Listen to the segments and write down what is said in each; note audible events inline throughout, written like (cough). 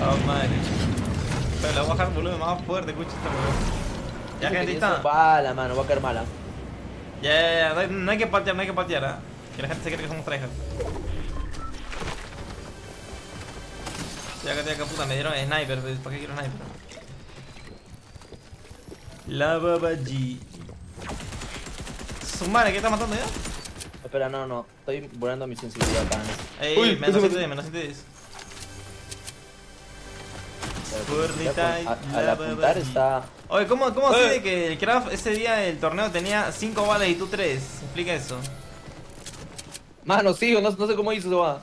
Oh, madre. Pero le voy a bajar el volumen más fuerte, escucha esta weón. Ya, gente, está. Bala, mano, va a caer mala. Ya, ya, ya, no hay- no hay que patear, no hay que patear, ¿ah? Que la gente se cree que somos tryhard. Ya que acá puta, me dieron sniper, ¿para qué quiero sniper? La baba G. Su madre, ¿qué está matando ya? Espera, no, no. Estoy volando mi sensibilidad acá. Ey, menos eso me- 110, menos 110. Al la apuntar está... Oye, ¿cómo, cómo así de que el craft ese día del torneo tenía 5 balas y tú 3? Explica eso. Mano, sí, no, no sé cómo hizo eso, va.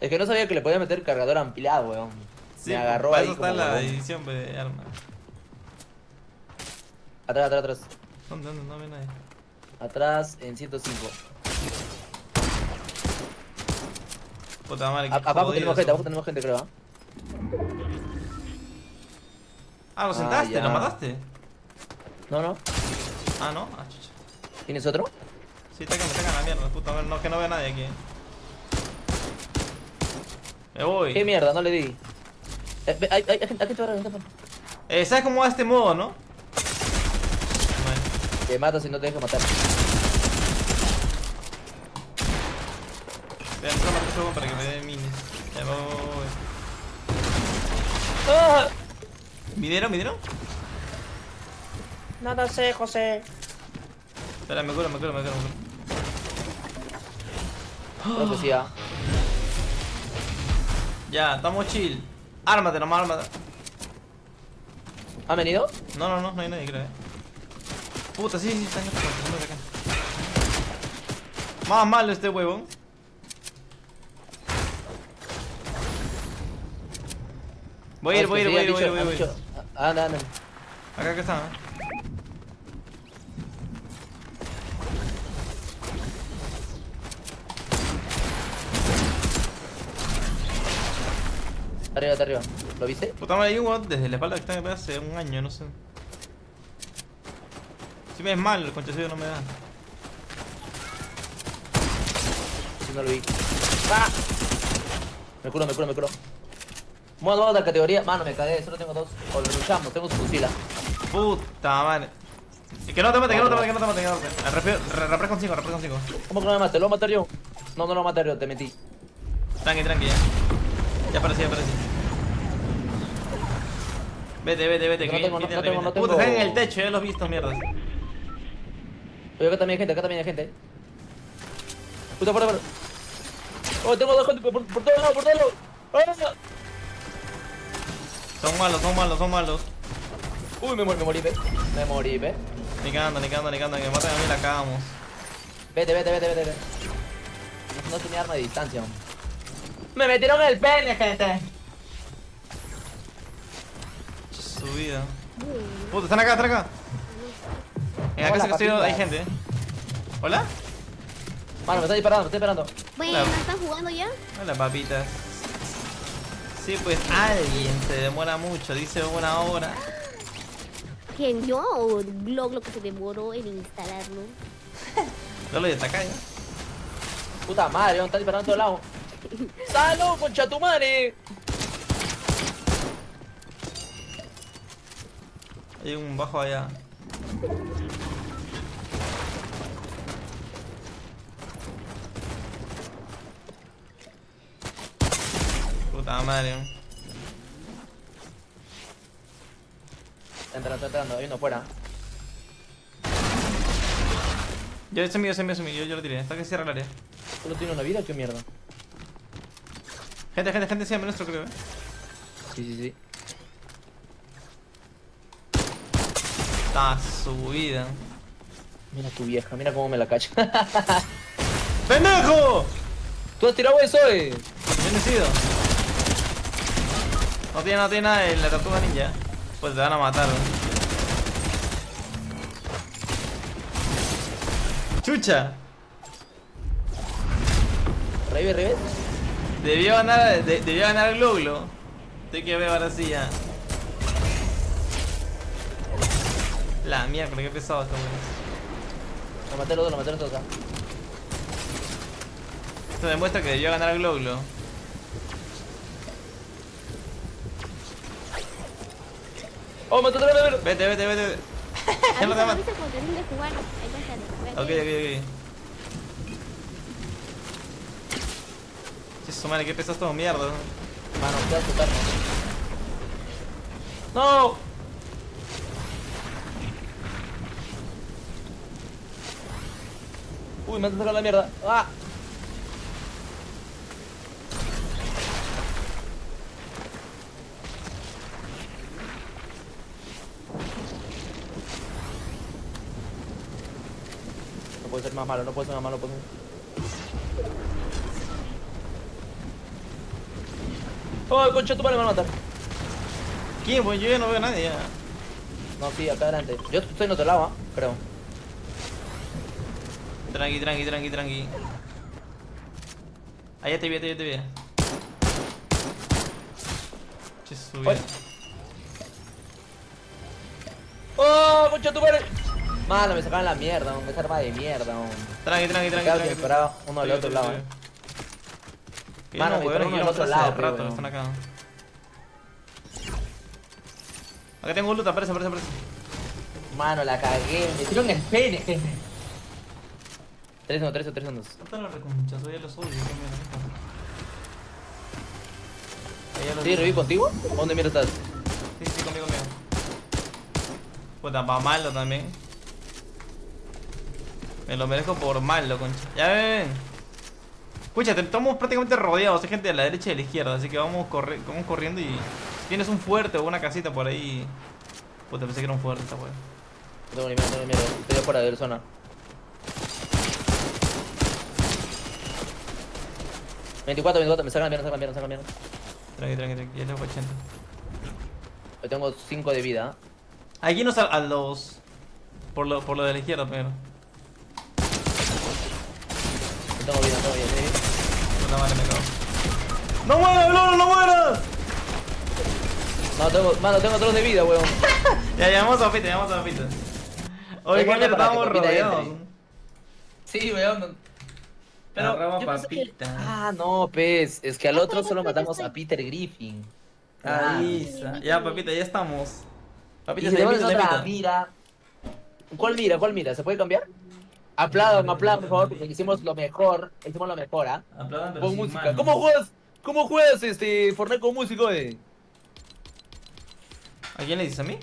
Es que no sabía que le podía meter cargador ampliado, weón. Sí, Me agarró para ahí eso está como la edición pues, de arma. Atrás, atrás, atrás. ¿Dónde, dónde? No ve nadie. Atrás en 105. Puta madre, qué A- Abajo tenemos gente, abajo tenemos gente, creo, ¿ah? Ah, ¿lo Ah, sentaste? ya. ¿Lo mataste? No, no. Ah, no. Ah, chucha. ¿Tienes otro? Sí, que me sacan la mierda, puta. No, que no vea nadie aquí. Me voy. ¿Qué mierda? No le di. Eh, gente ahora. Eh, ¿Sabes cómo va este modo, no? Bueno. Te matas si no te dejo matar. Voy a entrar a matar para que me dé minis. Ya me ¡Ah! ¿Midero, midero? Nada sé, José. Espera, me curo, me curo, me curo, me curo. Ya, estamos chill. Ármate nomás, ármate. ¿Han venido? No, no, no, no hay nadie, creo. eh. Puta, sí, sí, están acá. están acá. Más malo este huevón. Voy a ir, voy a ir, voy a ir, voy a ir, Ah, Anda, anda. Acá, acá están. ¿eh? Está arriba, está arriba. ¿Lo viste? Puta madre, huevón desde la espalda que está me pega hace un año, no sé. Si me es mal, el conchacillo no me da. Sí, no lo vi. ¡Ah! Me curo, me curo, me curo. Modo nuevo de la categoría. Mano, me cagué, solo tengo dos. O lo luchamos, tengo su fusila. Puta madre. Que no te mate, que no te mate, que no te mate, que no te mate. Repre- re- Repres con 5, repres con 5. ¿Cómo que no me maté? ¿Lo voy a matar yo? No, no lo voy a matar yo, te metí. Tranqui, tranqui, ya. Ya aparecí, ya aparecí. Vete, vete, vete. No tengo, no- viene, no tengo, no Puta, tengo- están en el techo, ya los he visto, mierdas. Oye, acá también hay gente, acá también hay gente. Puta, por por. Oh, tengo dos gente por, por, por todos lados, por todos lados. Son malos, son malos, son malos. Uy, me morí, me morí, ve. Me morí, ve. Ni cagando, ni cagando, ni cagando. Que me matan a mí la cagamos. Vete, vete, vete, vete, vete. No, no tenía arma de distancia. Me metieron el pene, gente. Su vida. Puta, están acá, están acá. En la casa que estoy hay gente. ¿Hola? Mano, me está disparando, me está disparando. Bueno. ¿están jugando ya? Hola, papitas. Sí, pues alguien se demora mucho, dice una hora. ¿Quién yo o Glock lo que se demoró en instalarlo? (laughs) Solo de acá ya. Puta madre, me está disparando a todos lados. (laughs) ¡Salud, concha tu madre! Hay un bajo allá. Puta madre. Está entrando, está entrando, hay uno fuera. Yo ese es mío, ese es mío, ese es mío. Yo, yo lo tiré. Está que cierra el área. ¿Solo tiene una vida o qué mierda? Gente, gente, gente, sí, nuestro creo, eh. Sí, sí, sí. Está subida. Mira tu vieja, mira cómo me la cacha. (laughs) ¡Pendejo! ¿Tú has tirado eso, eh? Bendecido. No tiene, no tiene nada en la tortuga ninja. Pues te van a matar. ¿no? ¡Chucha! Revive, revive. Debió ganar, de- debió ganar el Gloglo. Estoy que ver ahora sí ya. La mierda, qué pesado está bueno. Lo maté los dos, lo maté los dos acá. Esto demuestra que debió ganar el Gloglo. Oh, me tocó ver. Vete, vete, vete. (laughs) Ya no te Avisa, mata. avisa cuando termine de jugar. Ahí va a estar. Ok, ok, ok. Su madre, qué pesas todo mierda. Mano, te vas a. No. Uy, me han sacado la mierda. Ah. Más malo, no puede ser más malo, ser. Oh, concha, tu madre me van a matar. ¿Quién? Pues yo ya no veo a nadie ya. No, sí, acá adelante. Yo estoy en otro lado, ¿ah? creo. Tranqui, tranqui, tranqui, tranqui. Ahí ya te vi, te vi, te vi. Che, su vida. Oye. ¡Oh, concha tu madre! Mano, me sacaron la mierda, me esa arma de mierda. man. Tranqui, tranqui, tranqui. Quedado tranqui. disparado uno del Sí, otro lado, eh. Que Mano, no, me que al otro lado, rato, están acá. Acá tengo un loot, aparece, aparece, aparece. Mano, la cagué, me tiraron el pene. Tres segundos, tres segundos, tres segundos. ¿Cuánto los reconchas? Ya los odio, ¿Sí, reví contigo? ¿Dónde mierda estás? Sí, sí, conmigo, conmigo. Puta, va malo también. Me lo merezco por malo, concha. Ya ven. Escúchate, estamos prácticamente rodeados. Hay gente de la derecha y de la izquierda. Así que vamos, corre vamos corriendo y. Si tienes un fuerte o una casita por ahí. Puta, pensé que era un fuerte esta. No tengo no tengo ni mierda. Estoy afuera de la zona. Veinticuatro, 24, me sacan mierda, me sacan mierda, me sacan mierda. Tranqui, tranqui, tranqui. Ya tengo 80. Yo tengo 5 de vida. Aquí nos a, a los. Por lo, por lo de la izquierda primero. No tengo vida, no tengo vida, ¿sí? Puta madre, me cago. ¡No mueras, Lolo, no mueras! No, tengo, mano, tengo 3 de vida, weón. (laughs) Ya llamamos a Papita, llamamos a Papita. Oye, una para estamos rodeados. Sí, weón. Pero que- papita. Ah, no, pez. Es que al Ah, otro solo matamos a Peter Griffin. Ah, Ah. Ya, papita, ya estamos. Y Papita, se otra invita. mira. ¿Cuál mira? ¿Cuál mira? ¿Se puede cambiar? Aplaudan, aplaudan, por favor, porque hicimos lo mejor. Hicimos lo mejor, ¿ah? Aplaudan, pero Con sin música. manos. ¿Cómo juegas? ¿Cómo juegas este Fortnite con músico, eh? ¿A quién le dices a mí?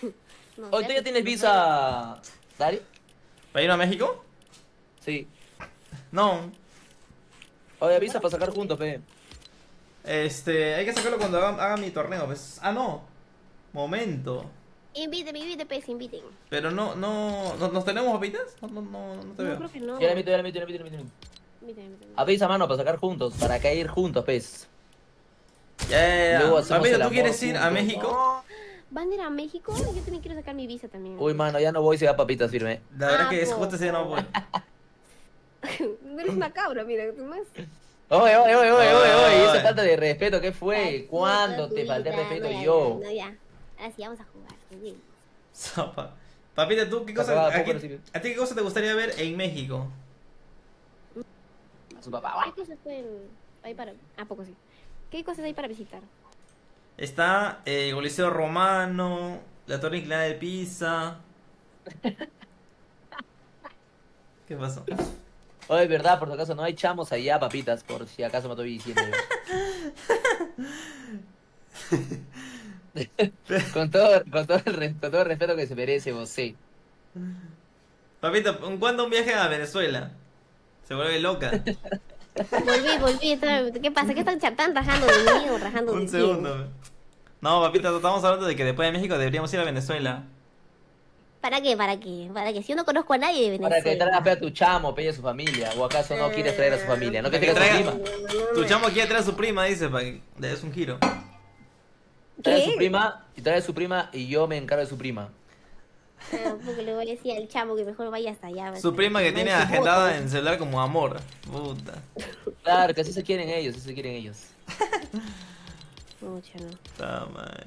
(laughs) No, Hoy tú ya tienes visa, Dari? ¿Para ir a México? Sí. No. Oye, visa para sacar juntos, pe. Este, hay que sacarlo cuando haga, haga mi torneo, pues. Ah, no. Momento. Invíteme, invíteme, pues, inviten. Pero no, no, ¿no- ¿nos tenemos papitas? No, no, no, no te No, veo. creo que no. Ya ya ya ya. Invíteme, invíteme. Avisa, mano, para sacar juntos, para caer juntos, pez. Ya, ya, ya. El ¿tú quieres ir a. México? (gasps) ¿Van a ir a México? Yo también quiero sacar mi visa también. Uy, mano, ya no voy si da papitas firme. La verdad Ah, que es justo ese día no voy. (laughs) Eres una cabra, mira, tú más. Oye, oye, oye, oye, oye, oye, esa falta de respeto, ¿qué fue? ¿Cuándo te falté respeto ya, yo? No, ya. Ahora sí, vamos a jugar. Sí. Zapa. Papita, ¿tú qué cosa, a, qué- ti qué cosa te gustaría ver en México? A su papá. ¿Qué cosas hay para... ¿A poco sí? ¿Qué cosas hay para visitar? Está eh, el Coliseo Romano, la Torre Inclinada de Pisa. (laughs) ¿Qué pasó? Oye, verdad, por si acaso no hay chamos allá, papitas, por si acaso me estoy diciendo. (laughs) (laughs) con, todo, con, todo el, con todo el respeto que se merece, vos, sí. Papito, ¿cuándo un viaje a Venezuela? Se vuelve loca. Volví, volví. ¿Qué pasa? ¿Qué están, están rajando de mí o rajando de Un quién? segundo. No, papita, estamos hablando de que después de México deberíamos ir a Venezuela. ¿Para qué? ¿Para qué? ¿Para qué? Si yo no conozco a nadie de Para que Venezuela. traigas a tu chamo, pe, y a su familia. ¿O acaso no quieres traer a su familia? ¿No quieres que traer a su traiga- prima? Tu chamo quiere traer a su prima, dice, para que le des un giro. Trae a su prima, y trae a su prima, y yo me encargo de su prima. Ah, porque le voy a decir al chamo que mejor vaya hasta allá. Su prima que tiene agendada en el celular como amor. Puta. Claro, que así se quieren ellos, así se quieren ellos. (laughs) Mucho, no. Está mal.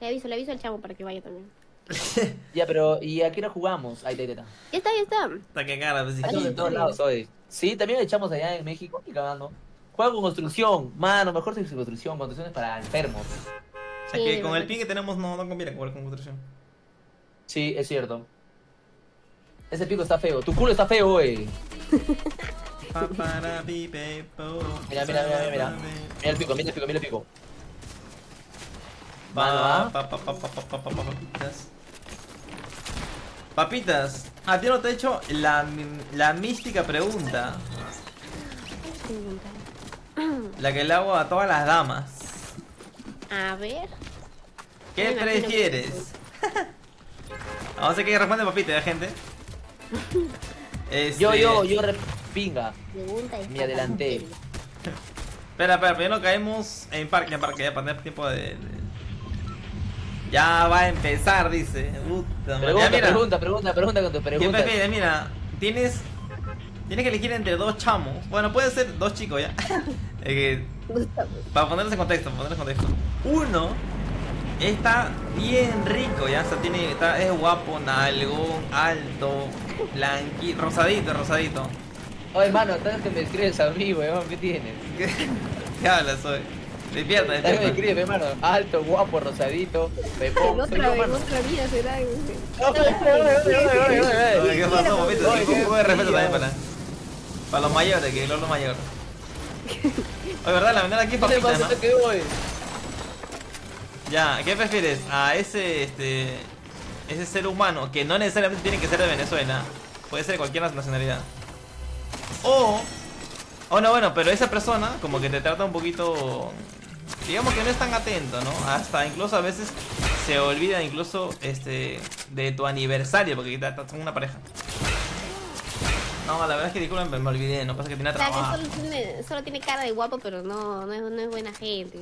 Le aviso, le aviso al chamo para que vaya también. (laughs) Ya, pero, ¿y a qué hora jugamos? Ahí está, ahí está. Ya está, ya está. Está que cara, pues, hijito. todos lados hoy. Sí, también echamos allá en México y cagando. Juega con construcción. Mano, mejor sin construcción. Construcción es para enfermos. Es que Sí, con el ping que tenemos no, no conviene jugar con construcción. Sí, es cierto. Ese pico está feo. Tu culo está feo, (laughs) wey. Po, Mira, mira, mira, mira, mira. Mira el pico, mira el pico, mira el pico. Mano, Pa, pa, pa, pa, pa, pa, pa, pa, papitas. Papitas, a ti no te he hecho la, la mística pregunta. Pregunta. La que le hago a todas las damas. A ver. ¿Qué prefieres? (laughs) Vamos a ver qué responde papita, ya gente. (laughs) Este- Yo, yo, yo, re- pinga. Pregunta Me adelanté. (laughs) Espera, espera, primero caemos en parque, en parque, ya para tener tiempo de... de- Ya va a empezar, dice. Puta. Pregunta, Ya, mira, pregunta, pregunta, pregunta con tu ¿Qué pregunta. prefieres? Mira, tienes... Tienes que elegir entre dos chamos. Bueno, puede ser dos chicos ya. Es que para ponerlos en contexto, para ponerlos en contexto. Uno está bien rico, ya, o sea, tiene, está, es guapo, nalgón, alto, blanquito, rosadito, rosadito. Oye, hermano, sabes que me escribes a mí, weón, ¿qué tienes? ¿Qué, ¿Qué hablas hoy? Despierta, ¿Sabes que me despierta. escribes, hermano? Alto, guapo, rosadito, de qué respeto también frío. para, para los mayores, que es lo mayor. Oye, ¿verdad? La venera aquí es ¿Qué te papita, ¿no? que voy? Ya, ¿qué prefieres? A ese, este, ese ser humano que no necesariamente tiene que ser de Venezuela, puede ser de cualquier nacionalidad. O, o no, bueno, pero esa persona como que te trata un poquito, digamos que no es tan atento, ¿no? Hasta incluso a veces se olvida incluso, este, de tu aniversario porque te- son una pareja. No, la verdad es que disculpen, me olvidé, no pasa que tiene O sea, que trabajo. solo tiene, solo tiene cara de guapo, pero no, no, es, no es buena gente.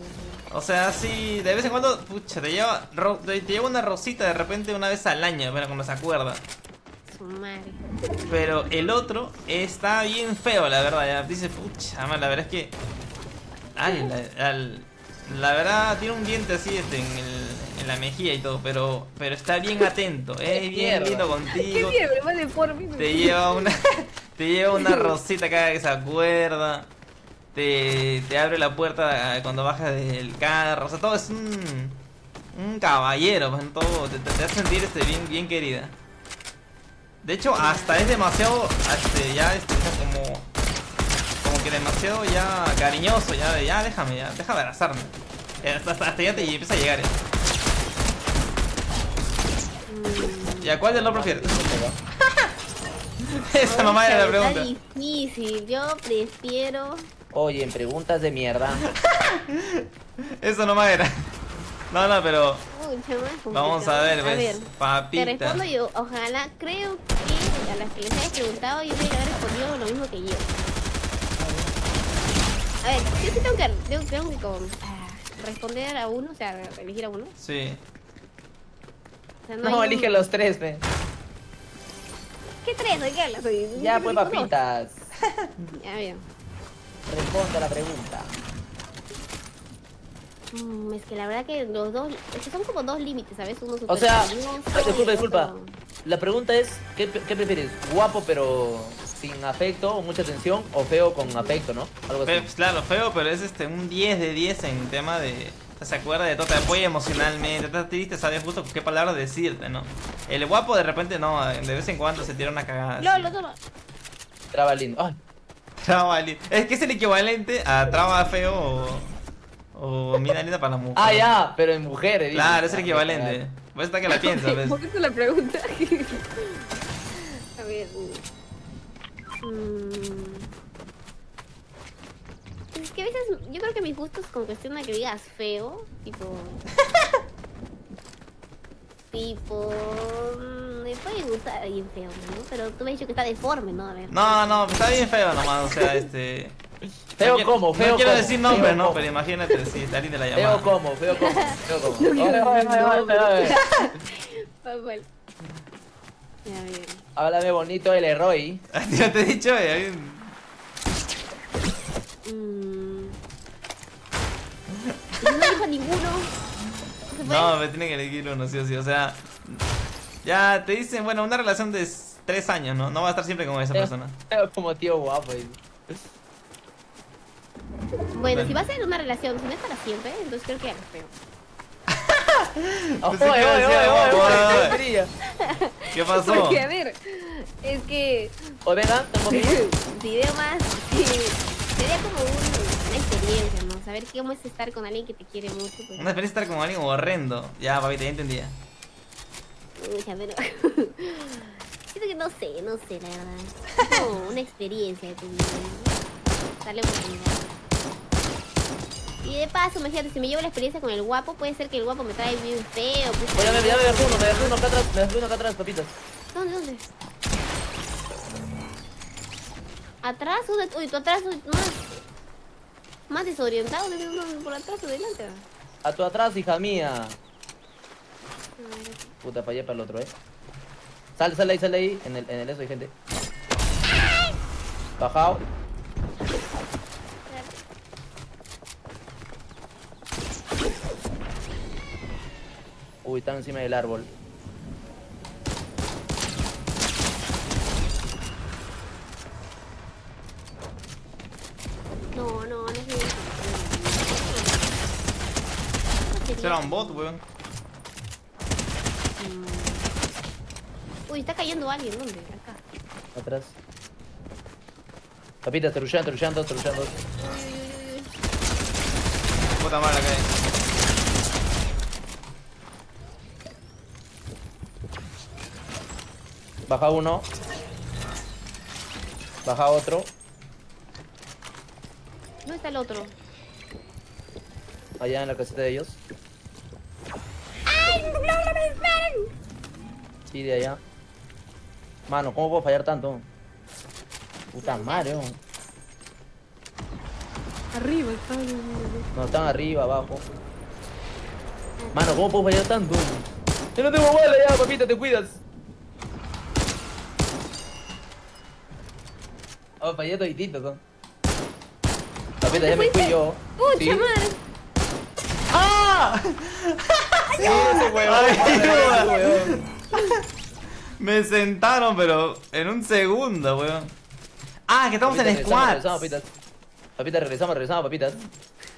O sea, sí, de vez en cuando, pucha, te lleva, ro- te te lleva una rosita de repente una vez al año, bueno, cuando se acuerda. Su madre. Pero el otro está bien feo, la verdad. Ya dice, pucha, man, la verdad es que. Ay, la, al- la verdad tiene un diente así este, en, el- en la mejilla y todo, pero pero está bien atento, (laughs) es bien mierda. lindo ¿Qué contigo. tiene? Me vale por mí. Te lleva (laughs) una te lleva una rosita cada que se acuerda. Te, te abre la puerta cuando bajas del carro, o sea, todo es un un caballero, pues, en todo te, hace sentir este bien bien querida. De hecho, hasta es demasiado este ya este como que demasiado ya cariñoso, ya de ya déjame ya, déjame abrazarme. Eh, Hasta, hasta, hasta ya te empieza a llegar. eh. ¿Y a cuál de los prefieres? (laughs) Esa mamá era la pregunta. Difícil. Yo prefiero. Oye, en preguntas de mierda. (laughs) Eso nomás era. No, no, pero Uy, vamos a ver, ves. Te Papita. respondo yo. Ojalá, creo que a las que les haya preguntado, yo haber respondido lo mismo que yo. A ver, yo sí tengo que, tengo, tengo que como, ah, responder a uno, o sea, elegir a uno. Sí. O sea, No, un- elige los tres, ve. ¿Qué tres? ¿De qué hablas? Ya, pues, papitas. (laughs) Ya, bien. Responde a la pregunta. Mm, es que la verdad que los dos, es que son como dos límites, ¿sabes? Uno O súper sea, disculpa, disculpa. La pregunta es, ¿qué, qué prefieres? ¿Guapo pero sin afecto o mucha atención? ¿O feo con afecto, no? Algo así. Pues, claro, feo, pero es este un 10 de 10 en tema de. Se acuerda de todo, te apoya emocionalmente, estás triste, sabes justo qué palabras decirte, ¿no? El guapo de repente no, de vez en cuando se tira una cagada. No, los dos. Traba lindo. Ay, Traba li- Es que es el equivalente a traba feo o. O mina linda para la mujer. Ah, ya, pero en mujeres. Claro, es el Ah, equivalente. Pues está que la (laughs) piensas, ¿ves? ¿Por qué te la pregunta? (laughs) A ver. Mm, Es que a veces yo creo que mis gustos con cuestión de que digas feo, tipo. tipo. mm, Me puede gustar alguien feo, ¿no? Pero tú me has dicho que está deforme, ¿no? A ver. No, no, está bien feo nomás, o sea, este. Feo como, feo No quiero como, decir nombre, ¿no? como. Pero imagínate si está linda la llamada. Feo como, feo como, feo como. Oye, decir oye, nombre. oye, oye. Ah. Ya bien. Háblame bonito el Roy. (laughs) Ya te he dicho, eh. Mm. No dijo ninguno. No, me tiene que elegir uno, sí o sí. O sea, ya te dicen, bueno, una relación de tres años, ¿no? No va a estar siempre con esa persona. Feo (laughs) como tío guapo. Bueno, si va a ser una relación, si no es para siempre, entonces creo que es feo. Oye, oye, oye, algo, oye, oye. oye, quería. ¿Qué pasó? Porque, a ver, es que Oye, venga, veo más, sí, sería como un- una experiencia, ¿no? Saber cómo es estar con alguien que te quiere mucho. Pues, Una experiencia estar con alguien horrendo. Ya, papita, ya entendía. Pero... (laughs) Siento que no sé, no sé, la verdad. (laughs) Es como una experiencia de tu vida, ¿no? Darle oportunidad. Y de paso, imagínate, si me llevo la experiencia con el guapo, puede ser que el guapo me trae bien feo. pues, Oye, me, ya me uno, me dejé uno acá atrás, me dejé uno acá atrás, papitas. ¿Dónde, dónde? ¿Atrás? ¿Dónde? Uy, tú atrás, uy, más... Más desorientado, ¿no? Por atrás o delante. A tu atrás, hija mía. Puta, fallé para el otro, eh. Sale, sale ahí, sale ahí. En el, en el eso hay gente. Bajado. Uy, están encima del árbol. No, no, no es bien. Será un bot, weón. Mm. Uy, está cayendo alguien, ¿dónde? Acá. Atrás. Uy, uy, uy, uy. Puta madre, la Baja uno. Baja otro. ¿Dónde está el otro? Allá en la caseta de ellos. ¡Ay, no, no me disparan! Sí, de allá. Mano, ¿cómo puedo fallar tanto? Puta madre. Arriba está. No, están arriba, abajo. Mano, ¿cómo puedo fallar tanto? Yo no tengo bala ya, papita, te cuidas. Oh, fallé toditito. Papita, ya me fui yo. ¡Pucha ¿Sí? madre! ¡Ah! (laughs) Sí, ese huevón. Me sentaron, pero en un segundo, weón. Ah, que estamos Papita, en squad. regresamos, papitas. Papita, regresamos, regresamos, papitas.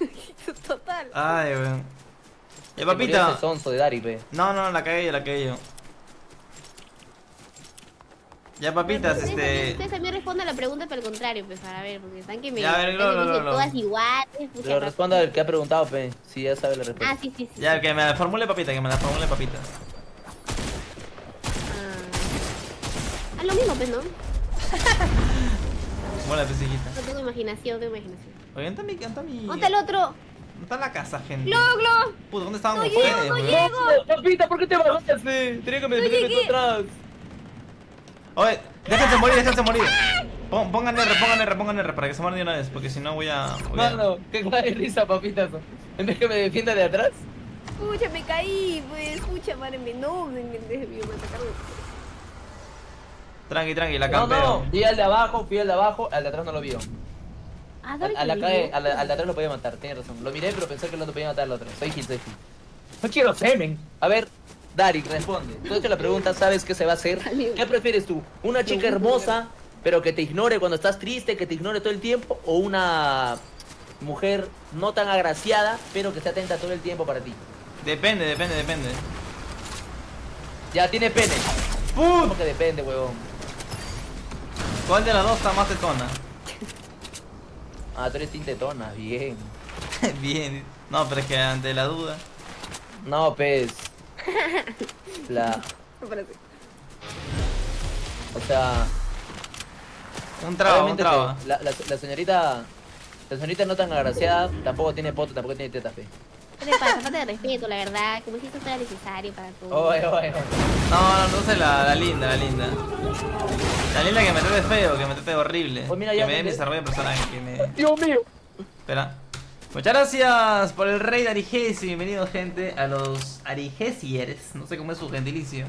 (laughs) Total. Ay, weón. Eh, papita. sonso de Dari, pe. No, no, la cagué yo, la cagué yo. Ya, papitas, Ustedes este. Ustedes también respondan la pregunta, pero al contrario, pues, para ver, porque están que me. Ya, a ver, están no, que no, me dicen no, no. todas iguales. Pero responda el que ha preguntado, pe. Si ya sabe la Ah, respuesta. sí, sí, sí. Ya, que me la formule papita, que me la formule papita. Ah, lo mismo, pues, ¿no? (laughs) Mola, pues, hijita. No tengo imaginación, tengo imaginación. Oye, ¿dónde está mi. ¿Dónde está mi. ¿Dónde está el otro? ¿Dónde está la casa, gente? ¡Glo, Glo! Puta, ¿dónde estaban No ustedes, llego, no weón? llego. No, papita, ¿por qué te bajaste? Tenía que meterme atrás. Oye, déjense morir, déjense morir. Pon- Pongan R, pongan R, pongan R para que se mueran de una vez, porque si no voy a. voy a- Mano, qué de risa, papitas. En vez que me defienda de atrás. Pucha, me caí, pues. Pucha, madre, me no, me, me, me, me atacaron. Tranqui, tranqui, la No, campeo. no, fui al de abajo, fui al de abajo, al de atrás no lo vio. Ah, Al, al, acá, de atrás lo podía matar, tienes razón. Lo miré, pero pensé que el otro podía matar al otro. Soy Gil, soy Gil. No quiero semen. A ver, Darik, responde. Tú has hecho la pregunta, ¿sabes qué se va a hacer? ¿Qué prefieres tú? ¿Una chica hermosa, pero que te ignore cuando estás triste, que te ignore todo el tiempo? ¿O una mujer no tan agraciada, pero que esté atenta todo el tiempo para ti? Depende, depende, depende. Ya tiene pene. ¡Put! ¿Cómo que depende, huevón? ¿Cuál de las dos está más tetona? Ah, tú eres tintetona, bien. (laughs) Bien. No, pero es que ante la duda. No, pues. (laughs) La. Me parece. O sea. Un traba, un traba. La, la, la señorita. La señorita no tan agraciada, tampoco tiene poto, tampoco tiene teta fe. ¿Qué te pasa? Falta de respeto, la verdad. Como si esto fuera necesario para todo. Oye, oye, oye. No, no, no sé la, la linda, la linda. La linda que me trate feo, que me trate horrible. Pues mira, que me dé mi desarrollo personal, que me. Dios mío. Espera. Muchas gracias por el rey de Arigesi. Bienvenido, gente, a los Arigesiers. No sé cómo es su gentilicio.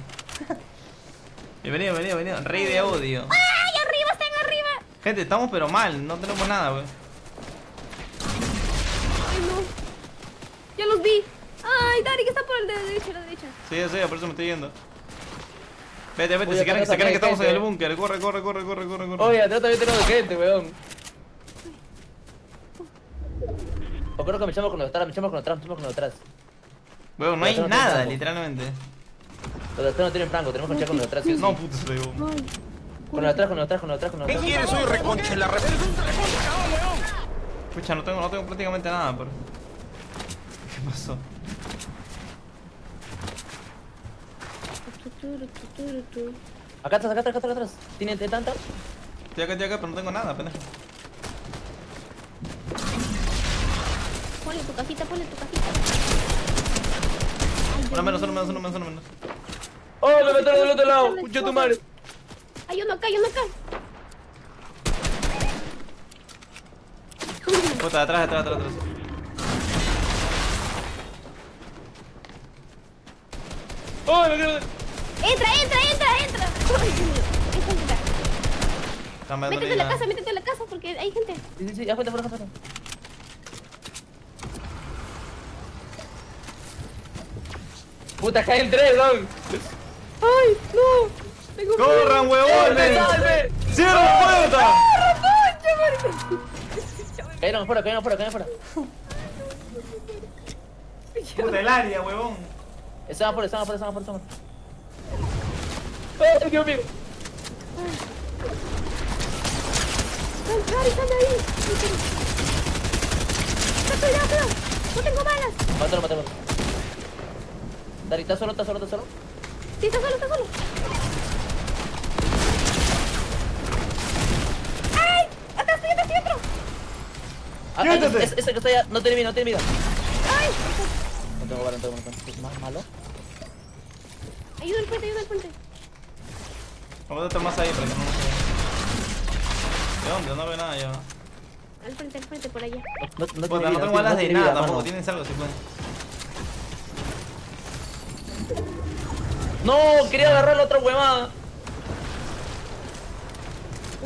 (laughs) bienvenido, bienvenido, bienvenido. Rey de odio. ¡Ay, arriba! ¡Están arriba! Gente, estamos pero mal. No tenemos nada, weón. ¡Ay, no! ¡Ya los vi! ¡Ay, Dari, que está por la derecha, la derecha! Sí, ya sé, por eso me estoy yendo. Vete, vete, Oye, se creen, se creen que estamos en el búnker. Corre, corre, corre, corre, corre, corre. Oye, atrás también tenemos gente, weón. O creo que me echamos con los atrás, me echamos con los atrás, me echamos con los atrás. Weón, no hay no nada, literalmente. Los de atrás no tienen franco, tenemos que luchar con los de atrás, sí. No, puto, se digo. Con los de atrás, con los de atrás, con los de atrás, con los de ¿Qué atrás. quieres hoy, reconche la re... Escucha, no tengo, no tengo prácticamente nada, pero. ¿Qué pasó? Acá atrás, acá atrás, acá atrás, acá atrás. ¿Tiene de tanta? Estoy acá, estoy acá, pero no tengo nada, pendejo. Ponle tu casita, ponle tu casita. Ay, Uno menos, uno menos, uno menos, uno menos. ¡Oh, me metieron del otro lado! ¡Escucha tu madre! Hay uno acá, hay uno acá. Puta, atrás, atrás, atrás, atrás. ¡Oh, me metieron! Entra, entra, entra, entra. Ay, Dios mío. Entra, entra. Métete en la casa, métete en la casa porque hay gente. Sí, sí, sí, afuera, afuera, afuera. Puta, cae el tren, weón. Ay, no. Tengo ¡Corran, huevones! ¡Cierra la puerta! Cayeron afuera, cayeron afuera, cayeron afuera. Puta, el área, huevón. Estaban afuera, estaban afuera, estaban afuera, estaban afuera. ¡Ay, Dios mío! Sal, sal de ahí. Rápido, rápido. No tengo balas. Mátalo, mátalo. Dari, ¿estás solo, estás solo, estás solo? Sí, está solo, está solo. ¡Ay! ¡Acá estoy, acá estoy otro! Ah, ah, ese, ese que está allá, no tiene vida, no tiene vida. ¡Ay! No tengo bala, no tengo bala. ¿Es más malo? Ayuda al puente, ayuda al puente. Vamos a estar más ahí que no. ¿De dónde? No veo nada yo. Al frente, al frente, por allá. No, no, no tiene no tengo balas de nada tampoco. mano. Tienes algo, si pueden. No, quería agarrar la otra huevada.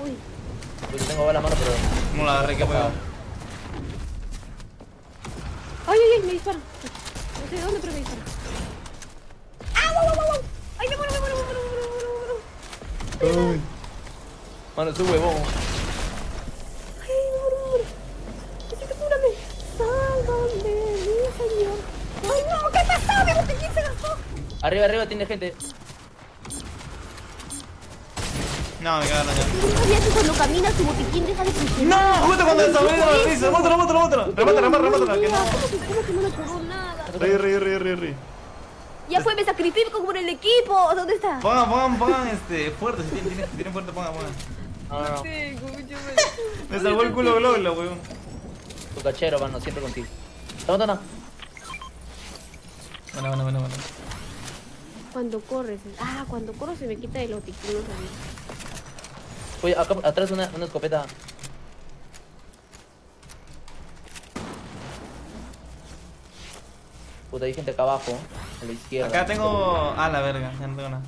Uy. Tengo bala, mano, pero. No la agarré, que puedo. Ay, ay, ay, me disparan. No sé de dónde, pero me disparan. ¡Ah, guau, guau, guau, guau! ¡Ay, me muero, me muero, me muero, me muero, me muero, me muero! Mano, es un huevón. ¡Ay, me muero, me muero! Sálvame, mi señor. ¡Ay, no! ¿Qué pasó? ¡Mi botellín se gastó! Arriba, arriba tiene gente. No, me cagaron ya. ¿No sabía que cuando caminas tu botiquín deja de funcionar? ¡No! Justo cuando desapareció la risa. ¡Mátalo, mátalo, mátalo! Remata, remata, remata. Que no. ¿Cómo que, cómo que no me curó nada? Ríe, ríe, ríe, ríe, ríe. Ya fue, me sacrifico por el equipo. ¿Dónde está? Pongan, pongan, pongan este, fuerte. Si tienen, tienen, si tienen fuerte, pongan, pongan. No, Me salvó el culo Globlo, weón. Tu cachero, mano, siempre contigo. Toma, toma. Bueno, bueno, bueno, bueno. Cuando corres. Ah, cuando corro se me quita el botiquín, no sabía. Oye, acá atrás una, una escopeta. Puta, hay gente acá abajo, a la izquierda. Acá tengo. Ah, la verga, ya no tengo nada.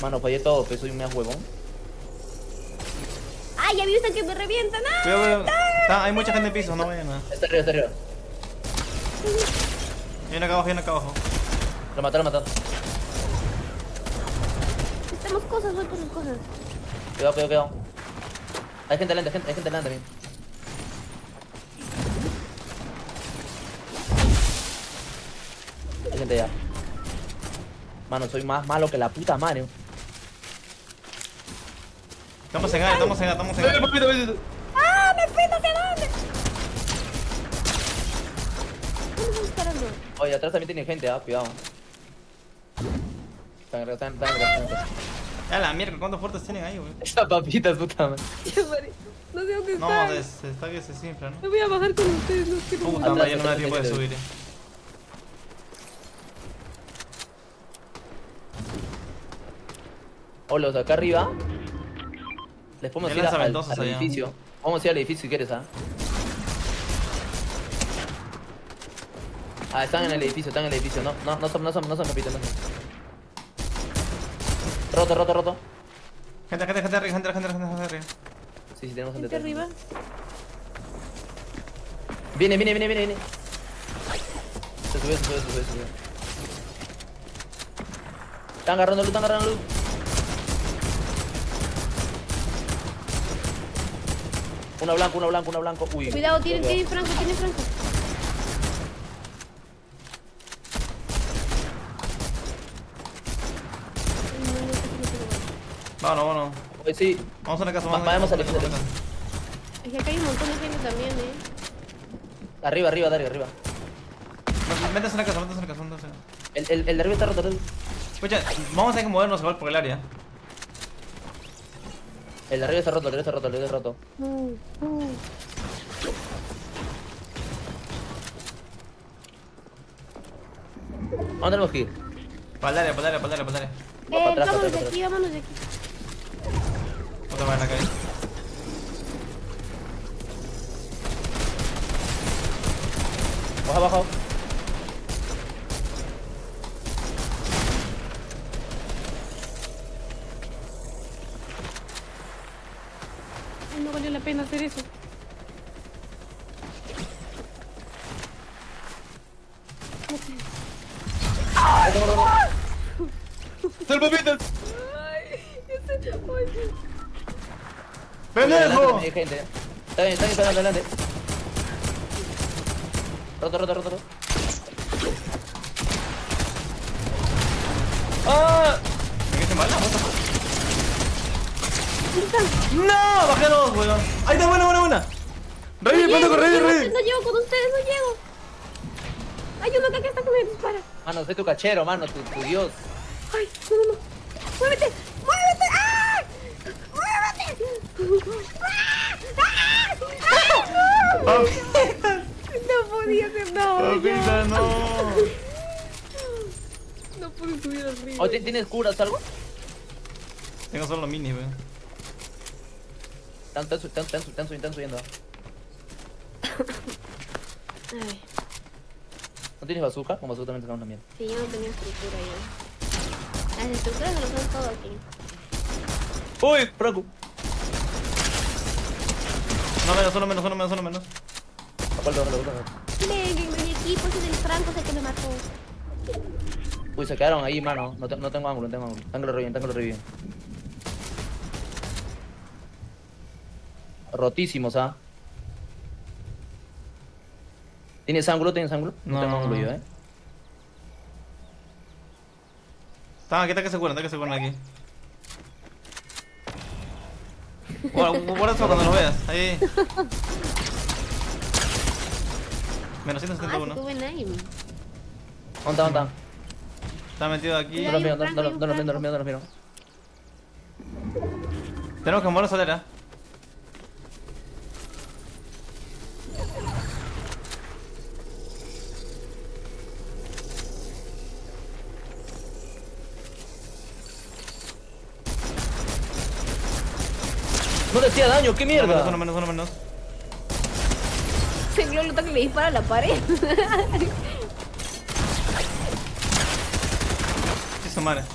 Mano, fallé todo, pues soy un más huevón. ¡Ay, ya viste que me revientan! ¡Ah! Está- hay mucha gente en piso, no vayan nada. Está arriba, está arriba. Uno acá abajo, uno acá abajo. Lo mataron, lo mataron. Necesitamos cosas, voy por cosas. Cuidado, cuidado, cuidado. Hay gente lenta, hay gente, hay gente lenta también. Hay gente ya. Mano, soy más malo que la puta madre. Estamos en A, estamos en A, estamos en A. ¡Ah, me fui! ¿Hacia dónde? ¿Dónde están disparando? Oye, atrás también tiene gente, ah, cuidado. Están, están, están, están. Ya la mierda, ¿cuántos fuertes tienen ahí, weón? Estas papitas, puta madre. No sé dónde No, están. se, se está que se desinfla, ¿no? Me voy a bajar con ustedes, no quiero Puta, Atrás, madre, ya no me da tiempo de subir. eh. O los de acá arriba. Les podemos ir al, al allá. edificio. Vamos a ir al edificio si quieres, ah. Ah, están en el edificio, están en el edificio. No, no, no son, no son, no son papitas, no son. Roto, roto, roto. Gente, gente, gente arriba, gente, gente, gente, gente arriba. Sí, sí, tenemos gente arriba. Viene, viene, viene, viene, viene. Se subió, se subió, se subió, se subió. Están agarrando luz, están agarrando luz. Una blanca, una blanca, una blanca. Uy. Cuidado, tiene, ya veo. tiene Franco, tiene Franco. No, no, no, no, no. Vámonos, vámonos. Oye, sí. Vamos a la casa, Va- vamos a la vamos casa. Es que acá hay un montón de gente también, eh. Arriba, arriba, Dari, arriba. Métase en la casa, métase en la casa, métase. El, el, el de arriba está roto. Escucha, vamos a tener que movernos igual por el área. El de arriba está roto, el de arriba está roto, el de arriba está roto. Uh, uh. ¿Dónde tenemos que ir? Para el área, para el área, para el área, para el área. Va para Eh, atrás, vámonos para de atrás. aquí, vámonos de aquí. Otra vez la calle. Baja abajo. Ay, no valió la pena hacer eso. ¡Salvavidas! ¡Pendejo! Hay gente. Bien, adelante. Roto, roto, roto, roto. ¡Ah! ¿Me quedé mal? ¡No! Bajé dos, weón. ¡Ahí está, buena, buena, buena! ¡Revive, No pendejo, llego, revive, no, llego con ustedes, no llego. Hay uno que acá está conmigo, dispara. Mano, soy tu cachero, mano, tu, tu dios. Ay, no, no, no. ¡Muévete! ¡Muévete! ¡Ah! ¡Muévete! ¡Ah! ¡Papita! No podía hacer nada. ¡Papita, no! No pude subir arriba. ¿O ti- tienes curas algo? Tengo solo mini, weón. Están, están, están, están, están subiendo, están (coughs) subiendo. Ay, ¿No tienes bazooka? Con bazooka también una mierda. sí, yo no tenía estructura ya. Las estructuras se lo son todo aquí. ¡Uy! Franco. No menos, solo menos, solo menos, solo menos. Aparte, aparte, aparte. Venga, mi equipo ese del Franco es el que me mató. Uy, se quedaron ahí, mano. No, te- no tengo ángulo, no tengo ángulo. Ángulo reviven, ángulo reviven. Rotísimos, ¿ah? ¿Tienes ángulo? ¿Tienes ángulo? No, No, tengo ángulo yo, ¿eh? Está, aquí está que se curan, está que se curan aquí. Guarda, guarda eso cuando lo veas. Ahí. Menos Ah, se 171. tuve aim. ¿Dónde está? ¿Dónde está? Está metido aquí. No lo miro, no, no, lo- no lo miro, no lo miro, no lo miro. Tenemos que mover solera. No le hacía daño, ¿qué Uno menos, mierda? uno menos, uno menos. Se vio el que le dispara a la pared. (laughs)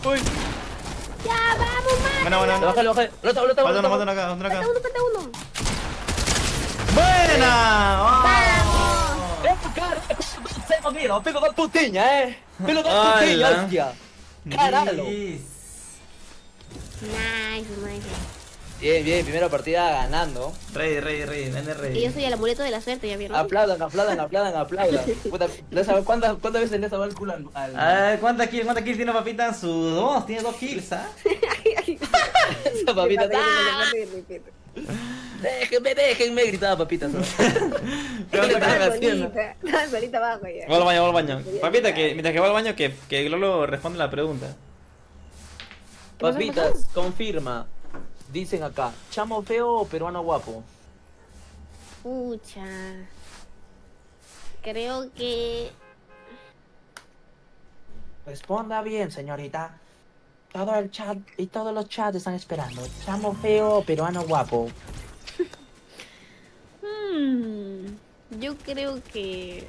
Uy. ya, vamos, man. Buena, buena, Le buena. bajé, le bajé. Lo está, lo está, Falta lo uno, está. falta uno acá, otro acá. Falta uno, falta uno. ¡Buena! Vamos. Pro cara, você mamilo, pelo da putinha, é? Pelo da putinha, hostia. Caralho. Nice, nice. Bien, bien, primera partida ganando. Rey, rey, rey, ven Y yo rey. soy el amuleto de la suerte, ya vieron. Aplaudan, aplaudan, aplaudan, aplaudan. (laughs) Puta, ¿le sabes cuántas, ¿cuántas veces le has dado el culo al... al... Ah, ¿cuántas kills, cuántas kills tiene papita en su dos? Tiene dos kills, ¿ah? (laughs) Esa papita. Déjenme, déjenme, gritaba papita. (laughs) ¿Qué le están haciendo? Estaba solita abajo ya. Voy al baño, voy al baño. Papita, que mientras que va al baño, que, que Lolo responde la pregunta. Papitas, confirma. Dicen acá, chamo feo o peruano guapo. Pucha. Creo que. Responda bien, señorita. Todo el chat y todos los chats están esperando. Chamo feo o peruano guapo. (laughs) Hmm, yo creo que.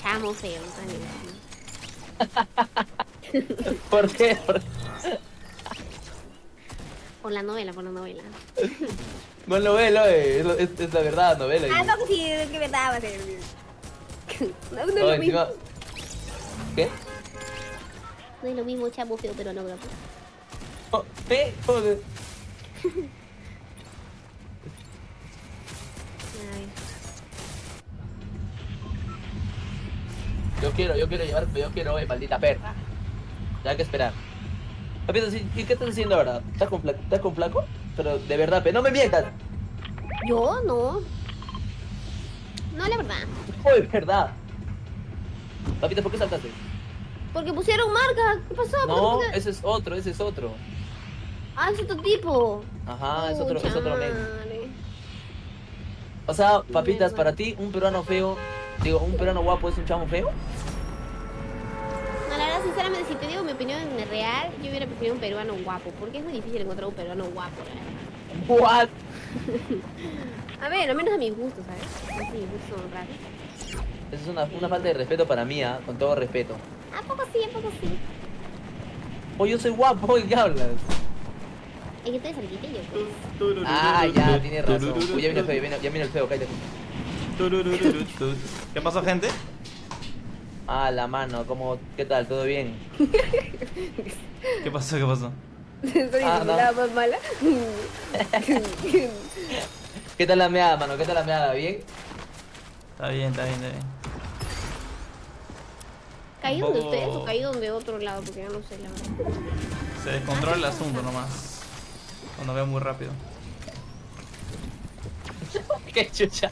Chamo feo, también. (laughs) ¿Por qué? Por, Por la novela, por la novela. Con novela, eh, es, lo- es- es la verdad, novela. Ah, no, sí, es que verdad va a ser. (laughs) No, no es No, lo encima- mismo. ¿Qué? No es lo mismo chamo feo, pero no guapo. Oh, ¿Qué? Joder. Ay, (laughs) Yo quiero, yo quiero llevar, yo quiero, eh, maldita perra. Ya hay que esperar. Papito, ¿sí- ¿y qué estás haciendo ahora? ¿Estás con, flaco? ¿Estás con flaco? Pero de verdad, pe, no me mientas. Yo no. No, la verdad. Oh, de verdad. Papito, ¿por qué saltaste? Porque pusieron marca. ¿Qué pasó? No, ese es otro, ese es otro. Ah, es otro tipo. Ajá, es otro, es otro men. Chale. O sea, papitas, para ti, un peruano feo, digo, un peruano guapo es un chamo feo. No, la verdad, sinceramente, si te digo mi opinión real, yo hubiera preferido un peruano guapo. Porque es muy difícil encontrar un peruano guapo, la verdad. What? (laughs) A ver, al menos a mis gustos, ¿sabes? Mis gustos son raros. Esa es una, una falta de respeto para mí, ¿ah? con todo respeto. ¿A poco sí? ¿A poco sí? Oh, yo soy guapo, ¿y qué hablas? Es que estoy cerquitillo, pues. Ah, ya, tienes razón. Uy, ya vino el feo, ya vino el feo, cállate. ¿Qué pasó, gente? Ah, la mano, ¿cómo? ¿Qué tal? ¿Todo bien? ¿Qué pasó? ¿Qué pasó? Soy Ah, la más mala. ¿Qué tal la meada, mano? ¿Qué tal la meada? ¿Bien? Está bien, está bien, está bien. ¿Caí donde ustedes o caí donde otro lado? Porque yo no sé, la verdad. Se descontrola el asunto nomás. Cuando veo muy rápido. ¿Qué chucha?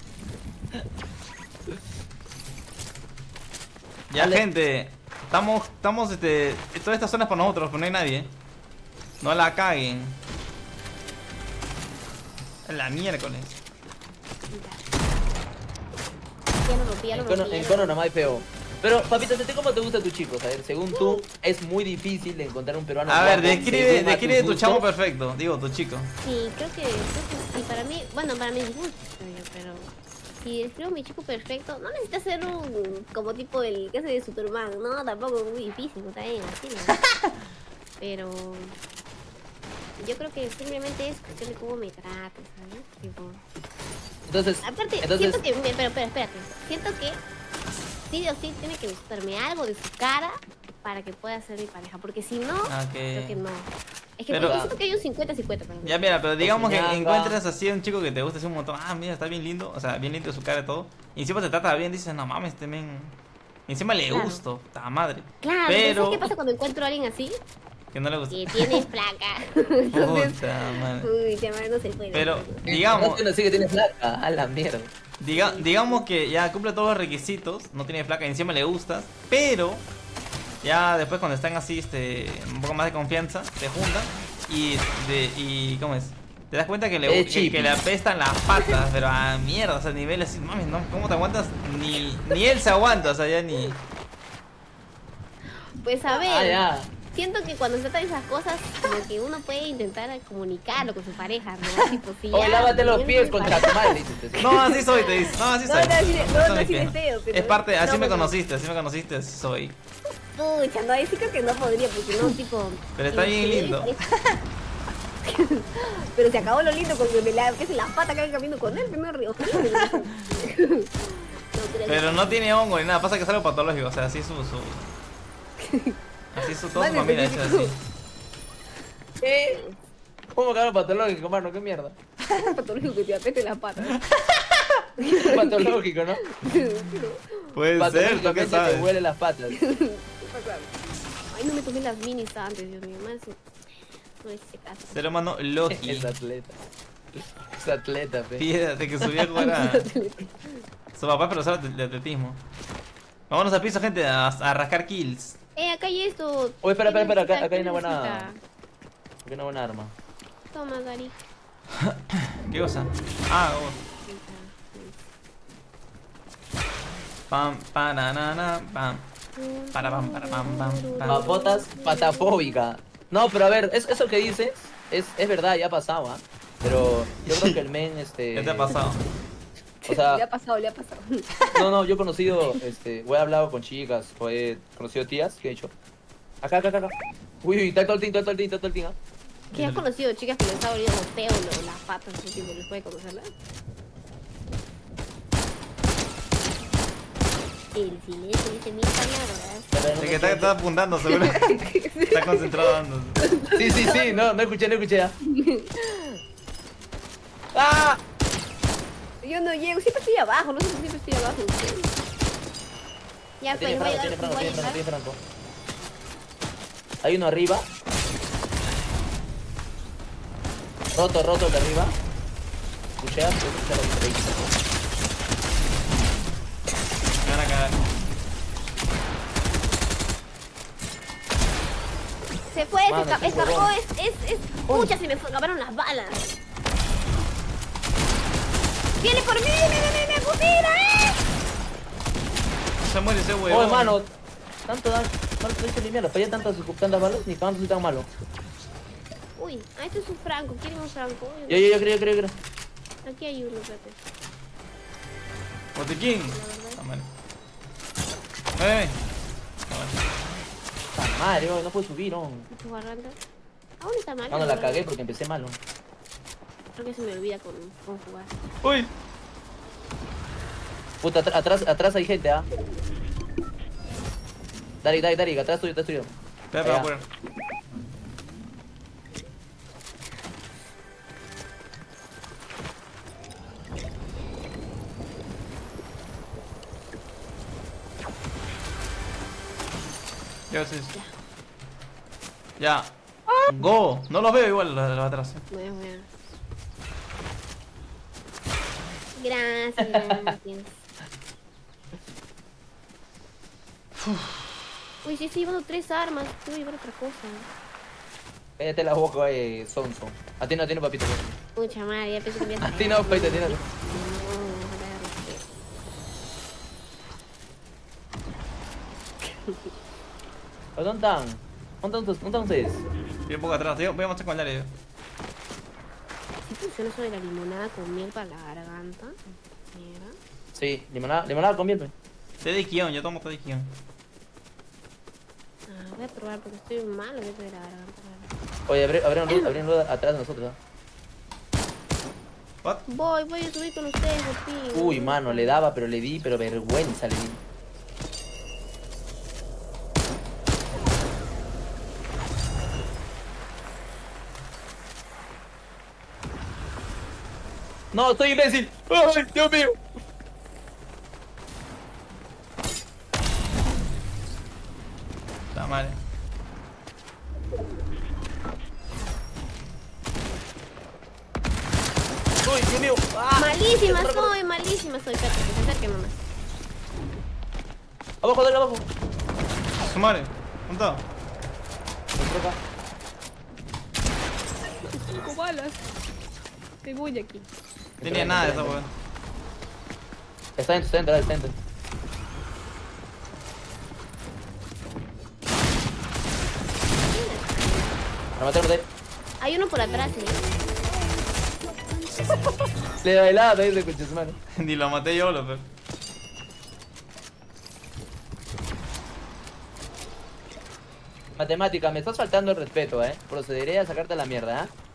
Ya, Dale. gente. Estamos, estamos, este. Toda esta zona es para nosotros, pero no hay nadie. No la caguen. La miércoles. Ya lo En cono, nomás hay feo. Pero, papito, ¿te cómo te gusta tu chico? A ver, según tú, es muy difícil de encontrar un peruano A ver, describe, describe tu chamo gustos. perfecto. Digo, tu chico. Sí, creo que, creo que sí, para mí, bueno, para gustos, creo yo, pero si describo mi chico perfecto, no necesita ser un, como tipo el que hace de Superman, no, tampoco es muy difícil, está bien, así, ¿no? (laughs) pero yo creo que simplemente es cuestión de cómo me trates, ¿sabes? Tipo, Entonces, aparte, entonces siento que, pero, pero, espérate, siento que sí o sí tiene que gustarme algo de su cara para que pueda ser mi pareja, porque si no, Ah, creo que que... no. Es que Pero- yo siento que hay un 50-50 para mí. Ya, mira, pero digamos que Cocinaba. encuentras así a un chico que te gusta así un montón. Ah, mira, está bien lindo. O sea, bien lindo su cara y todo. Y encima te trata bien, dices, no mames, este men. Y encima le Claro. gusto, ta madre. Claro, pero ¿sabes qué pasa cuando encuentro a alguien así? Que no le gusta. Que tiene (laughs) flaca. Entonces, Puta madre. uy, llamar no se puede. Pero, pues, digamos, No sé que tiene flaca, a la mierda. diga, digamos que ya cumple todos los requisitos, no tiene flaca encima le gustas, pero ya después cuando están así, este, un poco más de confianza, se juntan y, de, y ¿cómo es? Te das cuenta que le, que, que le apestan las patas, pero a mierda, o sea, nivel así, mames, ¿no? ¿cómo te aguantas? Ni, ni él se aguanta, o sea, ya ni... Pues a ver, Ah, ya. siento que cuando se trata de esas cosas, como que uno puede intentar comunicarlo con su pareja, ¿no? (laughs) Tipo, si O ya lávate los pies madre, dices. No, así soy, te dice, no, así No, soy. no, así de- no, no, así de fiel. feo, pero- Es parte, así no, me no. conociste, así me conociste, así soy. Pucha, no, ahí sí creo que no podría, porque no, tipo... Pero está bien lindo. (laughs) Pero se acabó lo lindo me la, que se la pata que camino con él, que (laughs) no río. Que- Pero no tiene hongo ni nada, pasa que es algo patológico, o sea, así es su... su... Así es su... Toda su (laughs) familia. ¿Qué? así. ¿Eh? ¿Cómo cabrón patológico, mano? ¿Qué mierda? patológico que te apete la pata. Patológico, ¿no? Puede ser, tú qué Patológicamente te sabes. huele las patas. Ay, no me tomé las minis antes, Dios mío. Más no es ese caso. Ser humano Loki. Es atleta. Es atleta, pe. Fíjate que su viejo era... Su papá es profesor de atletismo. Vámonos al piso, gente, a, a rascar kills. Eh, acá hay esto. Oye, espera, espera, espera, acá- ¿Qué acá hay una buena- necesita? Qué una buena arma. Toma, Gary. (coughs) ¿Qué cosa? Ah, oh. Pam, pananana, pam. Para, pam, para, pam, pam, pam. Papotas patafóbica. No, pero a ver, es- eso que dices es, es verdad, ya ha pasado, ¿ah? Pero yo creo que el men, este... ¿Qué te ha pasado? O sea, Le ha pasado, le ha pasado. No, no, yo he conocido, este, o he hablado con chicas, o he conocido tías que he dicho. Acá, acá, acá, acá. Uy, uy, está todo el team, está todo el team, está todo el team, ¿ah? ¿Qué has conocido chicas que les ha olido feo lo- las patas? Ese tipo, ¿les puede conocerlas? El silencio dice mil palabras. Me que está, está apuntando, seguro. (laughs) Está concentrado dando. Sí, sí, sí, no, no escuché, no escuché. ¿ah? (laughs) ¡Ah! Yo no llego, siempre estoy abajo, no sé si siempre estoy abajo. Ya, pues, voy a tiene Franco, tiene Franco, tiene Franco. Hay uno arriba. Roto, roto el de arriba. Pushea, pushea la diferencia. Me van a cagar. Se fue, se esca- escapó, es, es, es. Pucha, se me acabaron las balas. ¡Viene por mí! ¡Me, me, me, me fusilan, eh! Se muere ese huevón. Oh, hermano. Tanto daño. No le estoy mierda. Fallé tantas, tantas balas ni cuando soy tan malo. Uy, ah, este es un franco, ¿quieren un franco? Yo, yo, yo creo, yo creo, yo creo. Aquí hay uno, espérate. Botiquín. Ah. Ah, vale. Puta madre, no puedo subir, no. Tu barranca. Aún está mal. No, no la cagué porque empecé malo. Creo que se me olvida con, con jugar. Uy. Puta, atr- atrás, atrás hay gente, ¿ah? Dari, Dari, Dari, atrás tuyo, atrás tuyo. Espera, espera, Allá. voy a poner. Ya ves eso. Ya. Go. No los veo igual los de atrás. eh. Bueno, bueno. Gracias, (laughs) gracias. Uy, sí estoy llevando tres armas. Voy a llevar otra cosa. Cállate la boca, eh, Sonso. A ti no, a ti no, papito. Mucha madre, ya pensé que me A ti no, papito, a ti no. No, ojalá respeto. ¿Dónde están? ¿Dónde están ustedes? ¿Dónde están ustedes? Estoy un poco atrás. Voy a mostrar con el área. ¿Sí funciona eso de la limonada con miel para la garganta? Mira. Sí, limonada, limonada con miel. Té de guion, yo tomo té de guion. Ah, voy a probar porque estoy malo de la garganta. Oye, abri- abrieron luz, abrieron luz atrás de nosotros. What? Voy, voy a subir con ustedes, por fin. Uy, mano, le daba, pero le di, pero vergüenza le di. No, estoy imbécil. ¡Ay, Dios mío! Está mal. ¡Uy, Dios mío! ¡Ah! Malísima soy, malísima soy. Que se acerque nomás. Abajo, dale, abajo. Su madre. ¿Dónde está? Cinco balas. Me voy aquí. No tenía nada de esa weón. Está dentro, está dentro, está maté, lo maté. Hay uno por atrás, ¿eh? Le bailaba también de coches, mano. (laughs) Ni lo maté yo, lo peor. Matemática, me estás faltando el respeto, eh. Procederé a sacarte la mierda, ¿eh?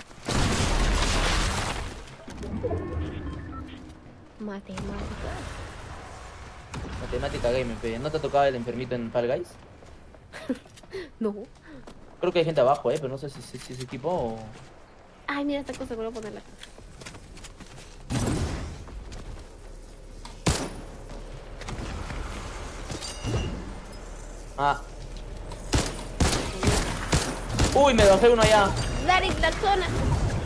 Matemática. Matemática Game. ¿No te ha tocado el enfermito en Fall Guys? (laughs) No. Creo que hay gente abajo, eh, pero no sé si, si, si es equipo o. Ay, mira esta cosa que voy a ponerla. Ah. Uy, me bajé uno allá. Darik, la zona.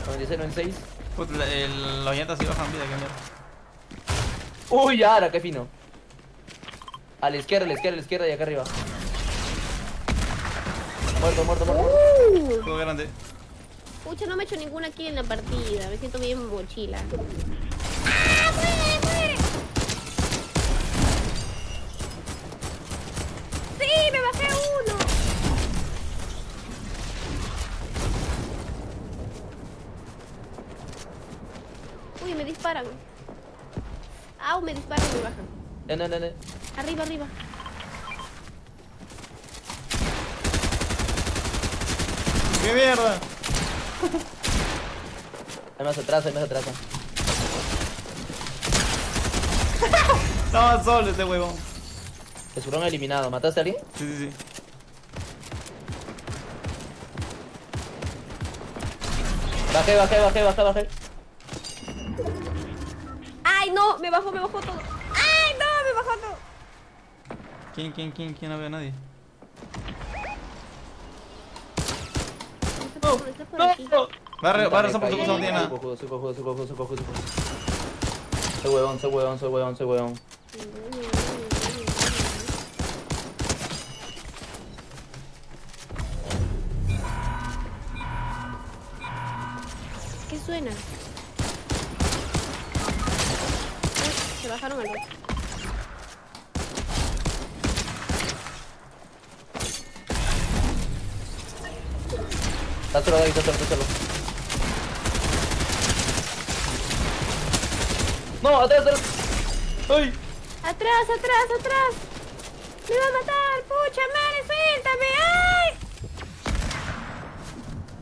96, 96. Puta, la- el- los llantas sí bajan vida, qué mierda. Uy, ahora, qué fino. A la izquierda, a la izquierda, a la izquierda y acá arriba. Muerto, muerto, muerto. Uh, Todo grande. pucha, no me he hecho ninguna aquí en la partida. Me siento bien mochila. ¡Ah, muere, muere! ¡Sí, me bajé uno! Uy, me disparan. Au, me disparan y me bajan. No, no, no, no. Arriba, arriba. ¡Qué mierda! Hay más atrás, hay más atrás. Estaba solo este huevón. Te fueron eliminado. ¿Mataste a alguien? Sí, sí, sí. Bajé, bajé, bajé, bajé, bajé. ¡Ay, no! Me bajó, me bajó todo. Todo. ¿Quién, quién, quién, quién? No veo a nadie. No, no. Puta, somos me no tiene nada. soy cojudo, soy cojudo, soy cojudo, soy cojudo. Soy huevón, soy huevón, soy huevón, soy huevón. ¿Qué suena? Uy, se bajaron al otro. No, atrás, atrás. ¡Ay! ¡Atrás, atrás, atrás! ¡Me va a matar! ¡Pucha madre, suéltame! ¡Ay!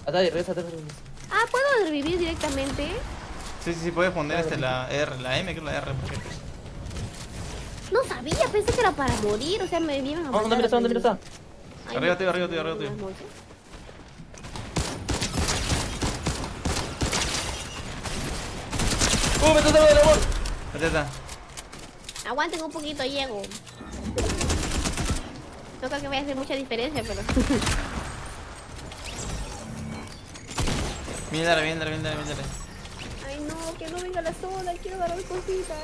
Atrás, regresa, atrás, regresa. Ah, ¿puedo revivir directamente? Sí, sí, sí, puedes poner este, la R, la M, que es la R. porque- No sabía, pensé que era para morir, o sea, me iban a matar. ¿Dónde mira está? ¿Dónde mira está? Arriba tuyo, arriba tuyo, arriba tuyo. Unas bolsas. ¡Uh, me está! Ya está. Aguanten un poquito, llego. No creo que vaya a hacer mucha diferencia, pero... Viene, viene, viene, viene. Ay, no, que no venga la sola, quiero agarrar cositas.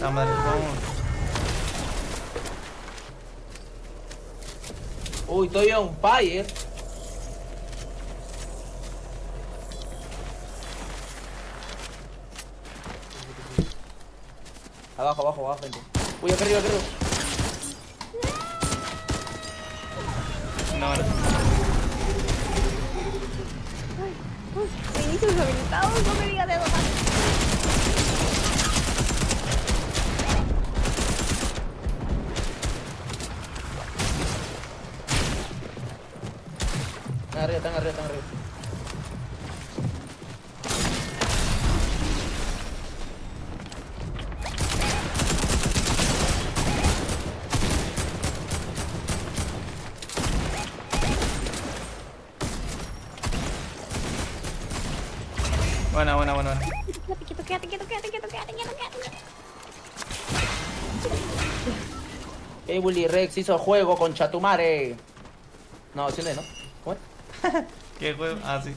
La madre, vamos. Uy, estoy on fire. Abajo, abajo, abajo, gente. Uy, acá arriba, acá arriba. No, ahora. Ay, uy, inicios habilitados, no me Willy Rex hizo juego con Chatumare. No, sí no. ¿Cómo es? (laughs) ¿Qué juego? Ah, sí.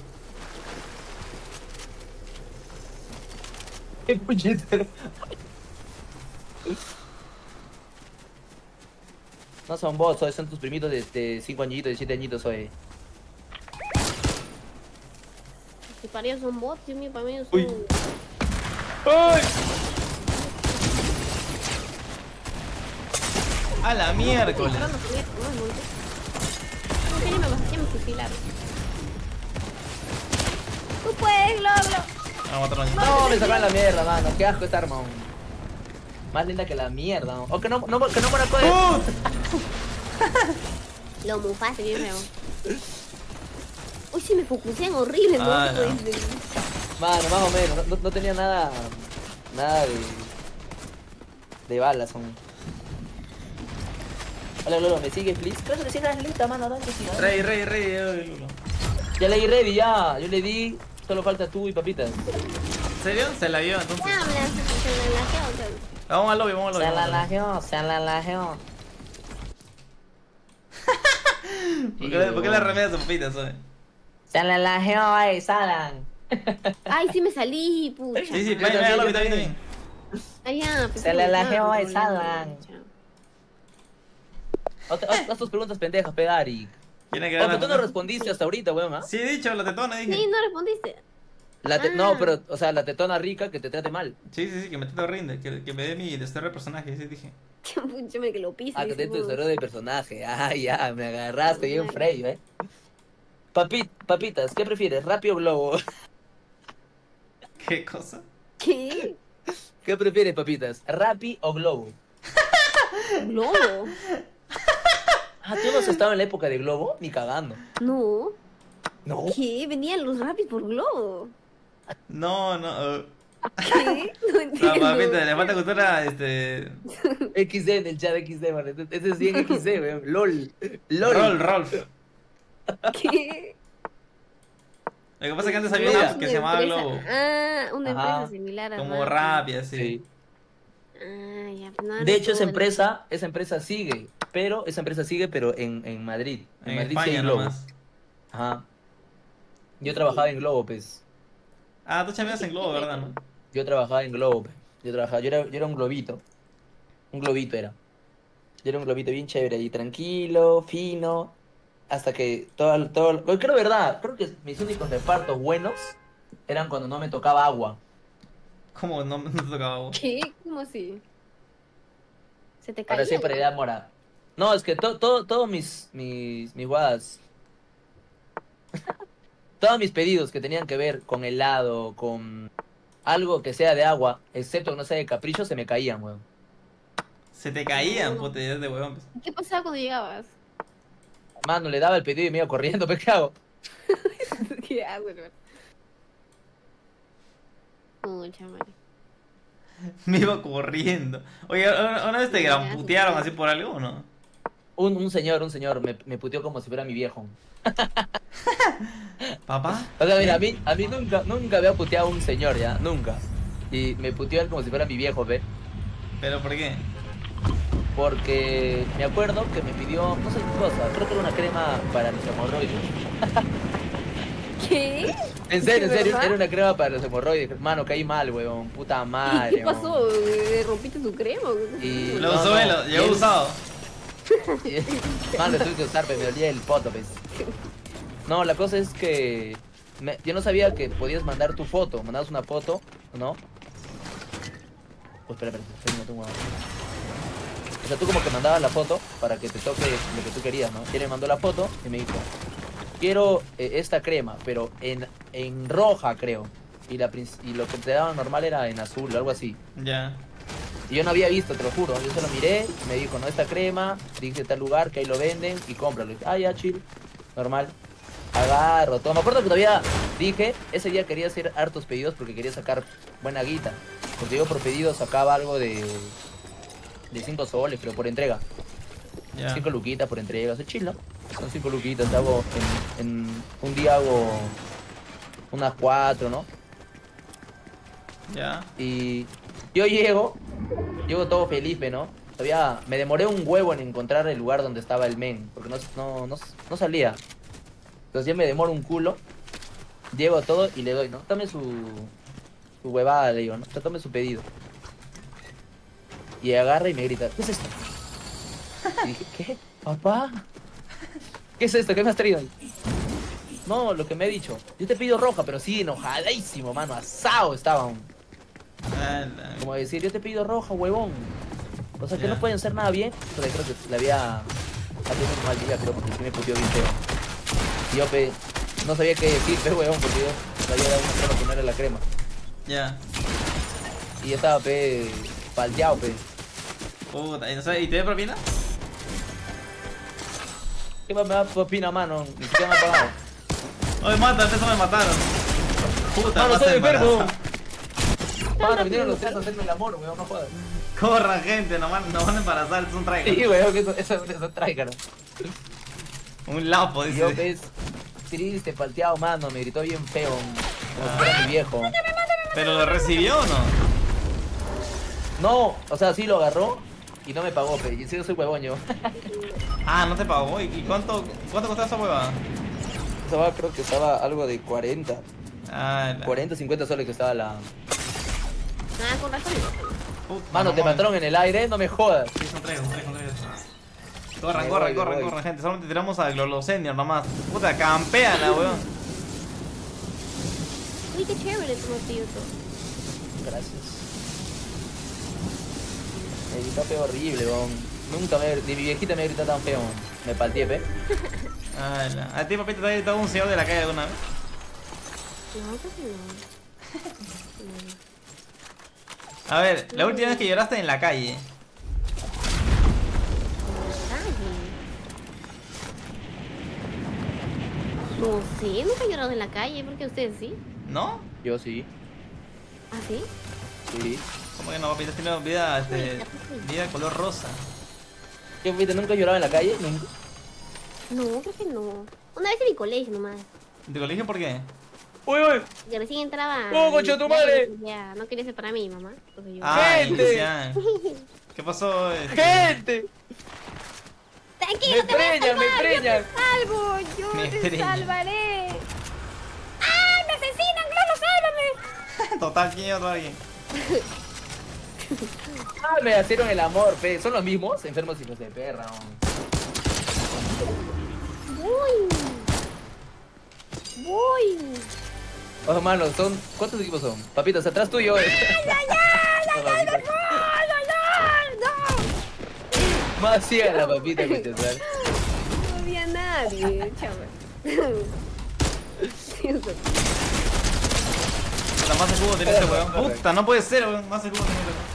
Qué puñetero. No son bots, hoy son tus primitos de 5 añitos, de 7 añitos hoy. Si para ellos son bots, mío, para mí ellos Uy. son... ¡Ay! A la miércoles. Entrando con esto, ¿no? Monte. No, que ni me bajé, me fusilaron. Tú puedes. Vamos a. No, me sacaron la mierda, mano. Qué asco esta arma. Más linda que la mierda. O que no, no, que no muera con ¡Uh! Lo mufaste, bien. Uy, sí me focusean horrible, ¿no? Ah, no. Pues, Mano, más o menos. No, no tenía nada. Nada de. De balas. Hola, Lolo, ¿me sigues, please? Creo que sigas lista, mano. Dale, sí, dale. Rey, rey, rey. eh, Lulo. Ya le di ready, ya. Yo le di. Solo falta tú y papitas. ¿En serio? Se la vio entonces. Ya, me la se la lajeó, Vamos al lobby, vamos al lobby. Se la lajeó, se la lajeó. (laughs) ¿Por qué, le- por qué le remedia su papita, soy? Se la lajeó, ahí, Salan. Ay, sí me salí, pucha. Sí, sí, ven al lobby, también, está bien, está bien. Ay, ya, pues, Se le no, lajeó a no, Salan. No. Haz, haz- haz tus preguntas pendejas, pedari. ¿Quiere que gane pero tú no respondiste hasta ahorita, weón, ¿ah? Sí, he dicho, la tetona, dije. Sí, no respondiste. La te- Ah. No, pero, o sea, la tetona rica que te trate mal. Sí, sí, sí, que me te rinde, que, que me dé mi desterro de personaje, sí, dije. (laughs) Pucha, me que lo pise. Ah, que te dice, tu no. desarrollo de personaje. Ah, ya, me agarraste bien freyo, eh. Papi, papitas, ¿qué prefieres? ¿Rappi o globo? (laughs) ¿Qué cosa? ¿Qué? ¿Qué prefieres, papitas? ¿Rappi o globo? (laughs) Globo. Ah, ¿tú no has estado en la época de globo? Ni cagando. No. No. ¿Qué? Venían los rapis por globo. No, no. eh, ¿Qué? No No, (laughs) entiendo. papita, le falta cultura, este. XD en el chat XD, man. Ese es bien XD, (laughs) weón. LOL. LOL. Roll, Rolf. ¿Qué? Lo que pasa es que antes había una app que se llamaba empresa- Globo. Ah, una Ajá. empresa similar a Como Rappi. Rappi, así. Sí. Ah, ya, pues no, De hecho, esa empresa, esa empresa sigue, pero esa empresa sigue, pero en, en Madrid. En, En Madrid sí España hay Globo. nomás. Ajá. Yo trabajaba en Globo, pues. Ah, tú chambeas en Globo, ¿verdad? No? Yo trabajaba en Globo. pe. Yo trabajaba, yo era, yo era un globito. Un globito era. Yo era un globito bien chévere y tranquilo, fino. Hasta que todo, todo, creo verdad, creo que mis únicos repartos buenos eran cuando no me tocaba agua. ¿Cómo no, te tocaba vos? ¿Qué? ¿Cómo así? ¿Se te caía? Ahora siempre da mora. No, es que todo, todo, todos mis, mis, mis guadas. (laughs) todos mis pedidos que tenían que ver con helado, con algo que sea de agua, excepto que no sea de capricho, se me caían, weón. Se te caían, puta, de huevón. pues. ¿Qué pasaba cuando llegabas? Mano, le daba el pedido y me iba corriendo, ¿pero (laughs) qué hago? (laughs) ¿Qué hago, hermano? Mucha madre. (laughs) Me iba corriendo. Oye, ¿una vez te sí. así por algo o no? Un, un señor, un señor, me, me puteó como si fuera mi viejo. (laughs) ¿Papá? O sea, mira, a mí, a mí nunca, nunca había puteado un señor, ya, nunca. Y me puteó él como si fuera mi viejo, ¿ve? ¿Pero por qué? Porque me acuerdo que me pidió, no sé qué cosa, creo que era una crema para los hemorroides. ¿Qué? (laughs) En serio, en ¿De serio, verdad? era una crema para los hemorroides. Hermano, caí mal, weón, puta madre. ¿Qué pasó? ¿Eh, ¿Rompiste tu crema? Y- Lo No, usó, no, lo él- usado. (laughs) Mano, lo tuve que usar, pero me dolía el poto, pues. No, la cosa es que me- yo no sabía que podías mandar tu foto. Mandabas una foto, ¿no? Oh, espera, espera, espera, no tengo agua. O sea, tú como que mandabas la foto para que te toque lo que tú querías, ¿no? Y él me mandó la foto y me dijo, quiero eh, esta crema, pero en, en roja, creo. Y, la, prin- y lo que te daban normal era en azul o algo así. Ya. Y yo no había visto, te lo juro. Yo solo miré, me dijo, no, esta crema, dije tal lugar que ahí lo venden y cómpralo. Y dije, ah, ya, chill, normal. Agarro, todo. Me acuerdo que todavía dije, ese día quería hacer hartos pedidos porque quería sacar buena guita. Porque yo por pedido sacaba algo de de 5 soles, creo, por entrega. Ya. 5 luquitas por entrega, o sea, chill, ¿no? Son 5 luquitas, hago en, en un día hago unas 4, ¿no? Ya. Y yo llego, llego todo feliz, ve, ¿no? Todavía me demoré un huevo en encontrar el lugar donde estaba el men, porque no, no, no, no salía. Entonces ya me demoro un culo, llego todo y le doy, ¿no? Tome su, su huevada, le digo, ¿no? Tome su pedido. Y agarra y me grita, ¿qué es esto? Y dije, ¿qué? ¿Papá? ¿Qué es esto? ¿Qué me has traído? No, lo que me he dicho. Yo te pido roja, pero sí, enojadísimo, mano. Asado estaba aún. Ala. Como decir, yo te pido roja, huevón. O sea, que no pueden hacer nada bien. Pero creo que le había... Había un mal día, creo, porque sí me puteó bien feo. Y yo, pe... No sabía qué decir, pe, huevón, porque yo le había dado una crema que no era la crema. Ya. Y yo estaba, pe... Palteado, pe. Puta, ¿y, no sabes- ¿y te da propina? ¿Qué más me da propina, mano? Ni siquiera me ha pagado. Oye, mata, eso me mataron. Puta, Mano, a enfermo. (laughs) Mano, vinieron los tres a hacerme el amor, weón, no jodas. Corran, gente, nos van, nos van a embarazar, es un trailer. Sí, weón, que eso, eso, eso trae, cara. Un lapo, Y yo, dice. ves, triste, palteado, mano, me gritó bien feo. Como si fuera mi viejo. ¿Pero lo recibió o no? No, o sea, sí lo agarró y no me pagó, pero yo sí soy huevón yo. (laughs) Ah, no te pagó. ¿Y cuánto, cuánto costaba esa hueva? Estaba, creo que estaba algo de 40. Ah, la 40, 50 soles que estaba la... Ah, con razón. Mano, te mataron en el aire, no me jodas. Sí, son tres, son tres, son tres. Corran, corran, corran, corran, gente. Solamente tiramos a Glolo Senior nomás. Puta, campean la weón. Uy, qué chévere. Gracias. Me gritó feo horrible, weón. Nunca me... Ni mi viejita me grita tan feo. Me palteé, pe. (laughs) ¿A ti, papito, te ha gritado un señor de la calle alguna vez? No, no. A ver, la última vez que lloraste en la calle. No sé, nunca he llorado en la calle, porque ustedes sí. ¿No? Yo sí, ¿Ah, sí? sí. ¿Cómo que no, papito? Tenido vida, este, vida color rosa. ¿Qué, viste? ¿Nunca he llorado en la calle? Nunca. No, creo que no. Una vez en mi colegio nomás. ¿En tu colegio por qué? Uy, uy. Que recién entraba. ¡Oh, concha tu madre! Ya, no quería ser para mí, mamá. Entonces yo. Ay, Gente. Lucian. (laughs) ¿Qué pasó? este? ¡Gente! Tranquilo, me te voy a preñan, me salvar, preñan. Yo te salvo, yo Me te preñan. salvaré. ¡Ah, me asesinan, claro, sálvame! (laughs) Total, ¿quién otro alguien? (laughs) Ah, me hicieron el amor, pe. ¿Son los mismos? Enfermos hijos de perra. Voy. Voy. Oh, mano, son... ¿Cuántos equipos son? Papitos, atrás tuyo. ¡Ay, ay, ay! ¡No, Más ciega la papita no! Había nadie, chaval. Puta, más escudo tiene este weón. Puta, no puede ser, weón. Más escudo weón.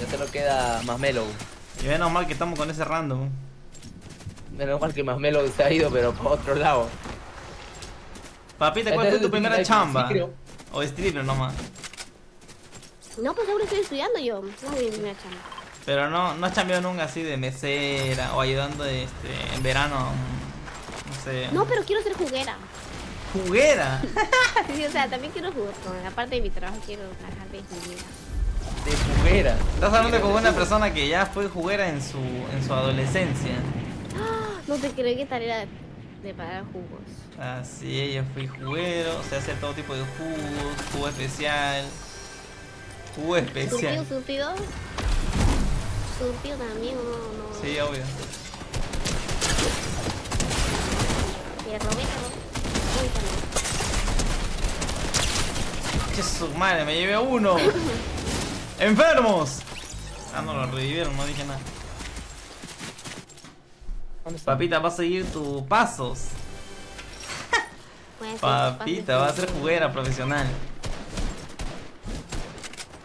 Ya solo queda más Melo. Y menos mal que estamos con ese random. Menos mal que más Melo se ha ido, pero para otro lado. Papita, ¿cuál Este fue tu primera chamba? sí. O stripper nomás. No, pues ahora estoy estudiando yo. No es mi primera chamba. Pero no, no has cambiado nunca así de mesera o ayudando este, en verano. No sé. No, pero quiero ser juguera. Juguera. (laughs) Sí, o sea, también quiero jugar. Con, aparte de mi trabajo, quiero trabajar de juguera. De juguera. Estás hablando con una persona que ya fue juguera en su, en su adolescencia. ¡Ah! (gasps) No te creo que tarea de pagar jugos. Así, yo fui juguero, o sea, hacer todo tipo de jugos, jugo especial. Jugo ¿Surtido, especial. surtido? ¿Surtido también o no? no? Sí, obvio. Que robé, también. Che, su madre, me llevé a uno. (laughs) ¡Enfermos! Ah, no, lo revivieron, no dije nada. Papita, va a seguir tus pasos. Papita, va a ser juguera profesional.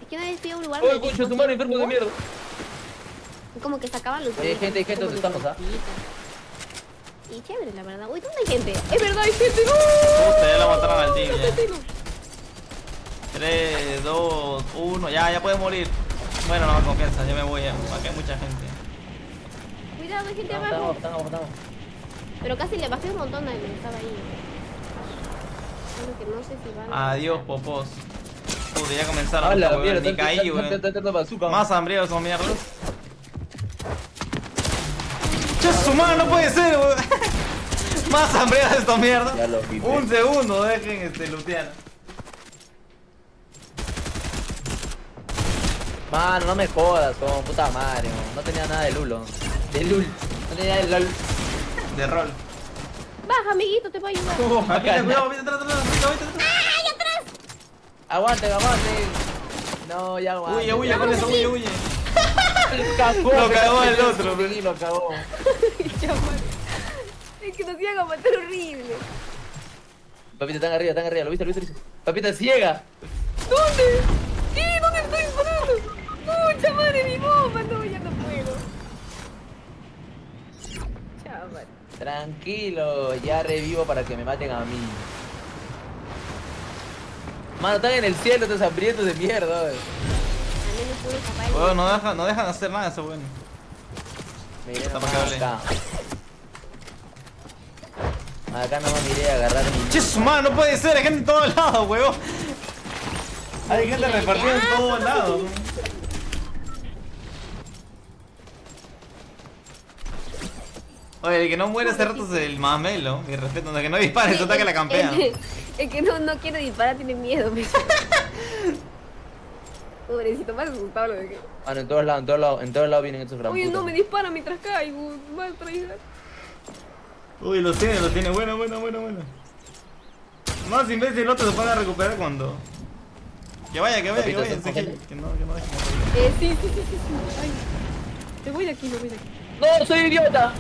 Es que fui a un lugar ¡Oh, donde concha tu madre, enfermo de mierda! Como que sacaban los Oye, gente, hay gente donde estamos, ¿ah? Y chévere, la verdad. Uy, ¿dónde hay gente? Es verdad, hay gente. ¡No! Ya la mataron al. Asesino. 3, 2, 1, ya, ya puede morir. Bueno, no, confianza, ya me voy, ya, acá hay mucha gente. Cuidado, hay gente abajo. estamos, estamos, estamos. Pero casi le bajé un montón a él, estaba ahí. Solo que no sé si van a- Adiós, popos. Puta, ya comenzaron, ¡Hala, weón, mierda! ni están- caí, weón. Más hambriados son mierdas. ¡Che, su madre, no puede ser, weón! (laughs) Más hambriados estos mierdas. Ya lo vi, Un segundo, dejen este lutear. Mano, no me jodas, con puta madre, man. no tenía nada de Lulo. De Lul. No tenía nada de LOL. De rol. Baja, amiguito, te voy a ayudar. Oh, papita, cuidado, papita, atrás, atrás, papita, papita, atrás. Aguante, aguante. No, ya aguante. Huye, huye con eso, huye, huye. Lo cagó, Lo cagó el otro, Sí, lo cagó. (laughs) Es que nos iban a matar horrible. Papita, están arriba, están arriba. ¿Lo viste, lo viste? lo viste? Papita, ciega. ¿Dónde? ¡Mucha madre, mi bomba! No, ya no puedo. Chaval. Tranquilo, ya revivo para que me maten a mí. Mano, están en el cielo estos hambrientos de mierda. escapar. Weón, no dejan, no dejan hacer nada eso, weón. Miré Está nomás acá. Acá nomás miré a agarrar mi... Che, su madre, no puede ser, hay gente en todos lados, weón. Hay gente repartida en todos lados. Oye, el que no muere hace rato es el mamelo. Mi respeto, no, que no dispare, se ataca la campea. El, el que no, no quiere disparar tiene miedo. me- (laughs) Pobrecito, más asustado lo dejé. Mano, en todos lados, en todos lados, en todos lados vienen estos gran Oye, no, putas. me dispara mientras caigo. Mal traidor. Uy, los tiene, los tiene. Bueno, bueno, bueno, bueno. Más imbécil el otro se puede recuperar cuando. Que vaya, que vaya, que vaya. que, que no, que no deje morir. Eh, sí, sí, sí, sí. sí. Ay. Me voy de aquí, me voy de aquí. ¡No, soy idiota!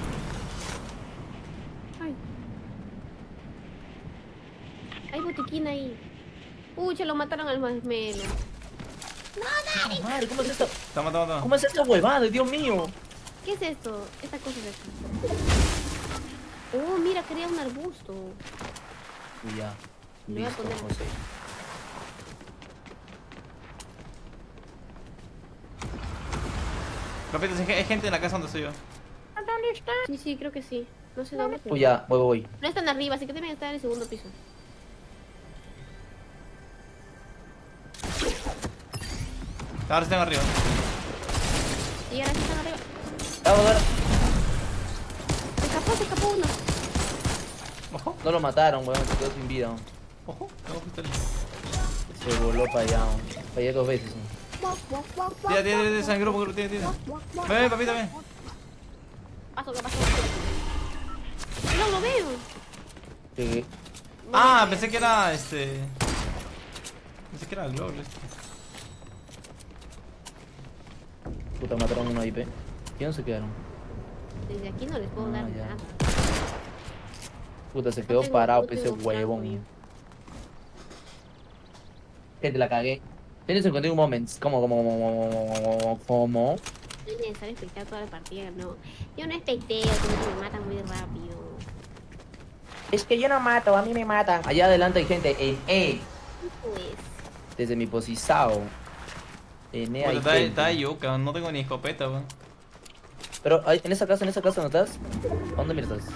Hay botiquín ahí. Pucha, lo mataron al masmelo. Madre, ¿cómo es esto? Toma, toma, toma. ¿Cómo es esta huevada, Dios mío? ¿Qué es esto? Esta cosa es esta. Oh, mira, quería un arbusto. Ya. Me voy a poner- José. Hay gente en la casa donde estoy yo. Sí, sí, creo que sí. No sé dónde. Uy, ya, voy, voy, voy. No están arriba, así que deben estar en el segundo piso. Ahora están arriba. Y ahora sí están arriba. Vamos, ahora. Se escapó, se escapó uno. Ojo, No lo mataron, weón, se quedó sin vida. weón. ojo. Tengo pistola. Se voló para allá, weón. Fallé dos veces. weón. Tira, tira, tira, grupo, grupo, tira, tira. Ven, ven, papita, ven. Paso, ¿qué pasó? No lo veo. Pegué. Ah, pensé que era este. Pensé que era Glock este. Puta, mataron uno IP. ¿Quién se quedaron? Desde aquí no les puedo Ah, dar ya. nada. Puta, se quedó tengo- parado, no ese huevón. ya. Gente, la cagué. Tienes encontré un moment. ¿Cómo, cómo, cómo, cómo, cómo? No es necesario espectar toda la partida, no. Yo no especteo, como que me matan muy rápido. Es que yo no mato, a mí me matan. Allá adelante hay gente en E. Pues, Desde mi posizao. En E hay Puta, está, está yuca, no tengo ni escopeta, weón. Pero hay- en esa casa, en esa casa, ¿dónde estás? ¿A dónde miras? estás?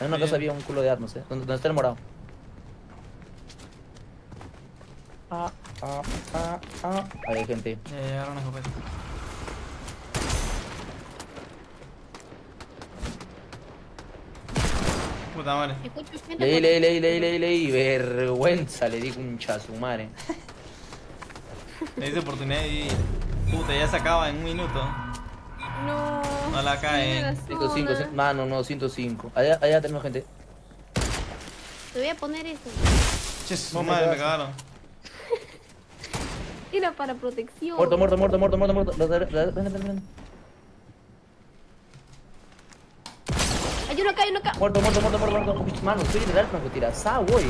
En una Bien. casa había un culo de armas, ¿eh? ¿Dónde, dónde está el morado? Ah, ah, ah, ah. Ahí hay gente. Ya, ya, agarra una escopeta. Puta madre. Leí, leí, leí, leí, leí, leí. Vergüenza, le digo un chasumare. Le hice oportunidad y. Puta, ya se acaba en un minuto. No. No la cae. Mira la 105, zona. mano, no, 105. Allá, allá tenemos gente. Te voy a poner esto. Che, su madre, me cagaron. (laughs) Era para protección. Muerto, muerto, muerto, muerto, muerto, muerto. Ven, ven, ven. Hay uno acá, hay uno acá. Muerto, muerto, muerto, muerto, muerto. Mano, soy general francotirazado, güey.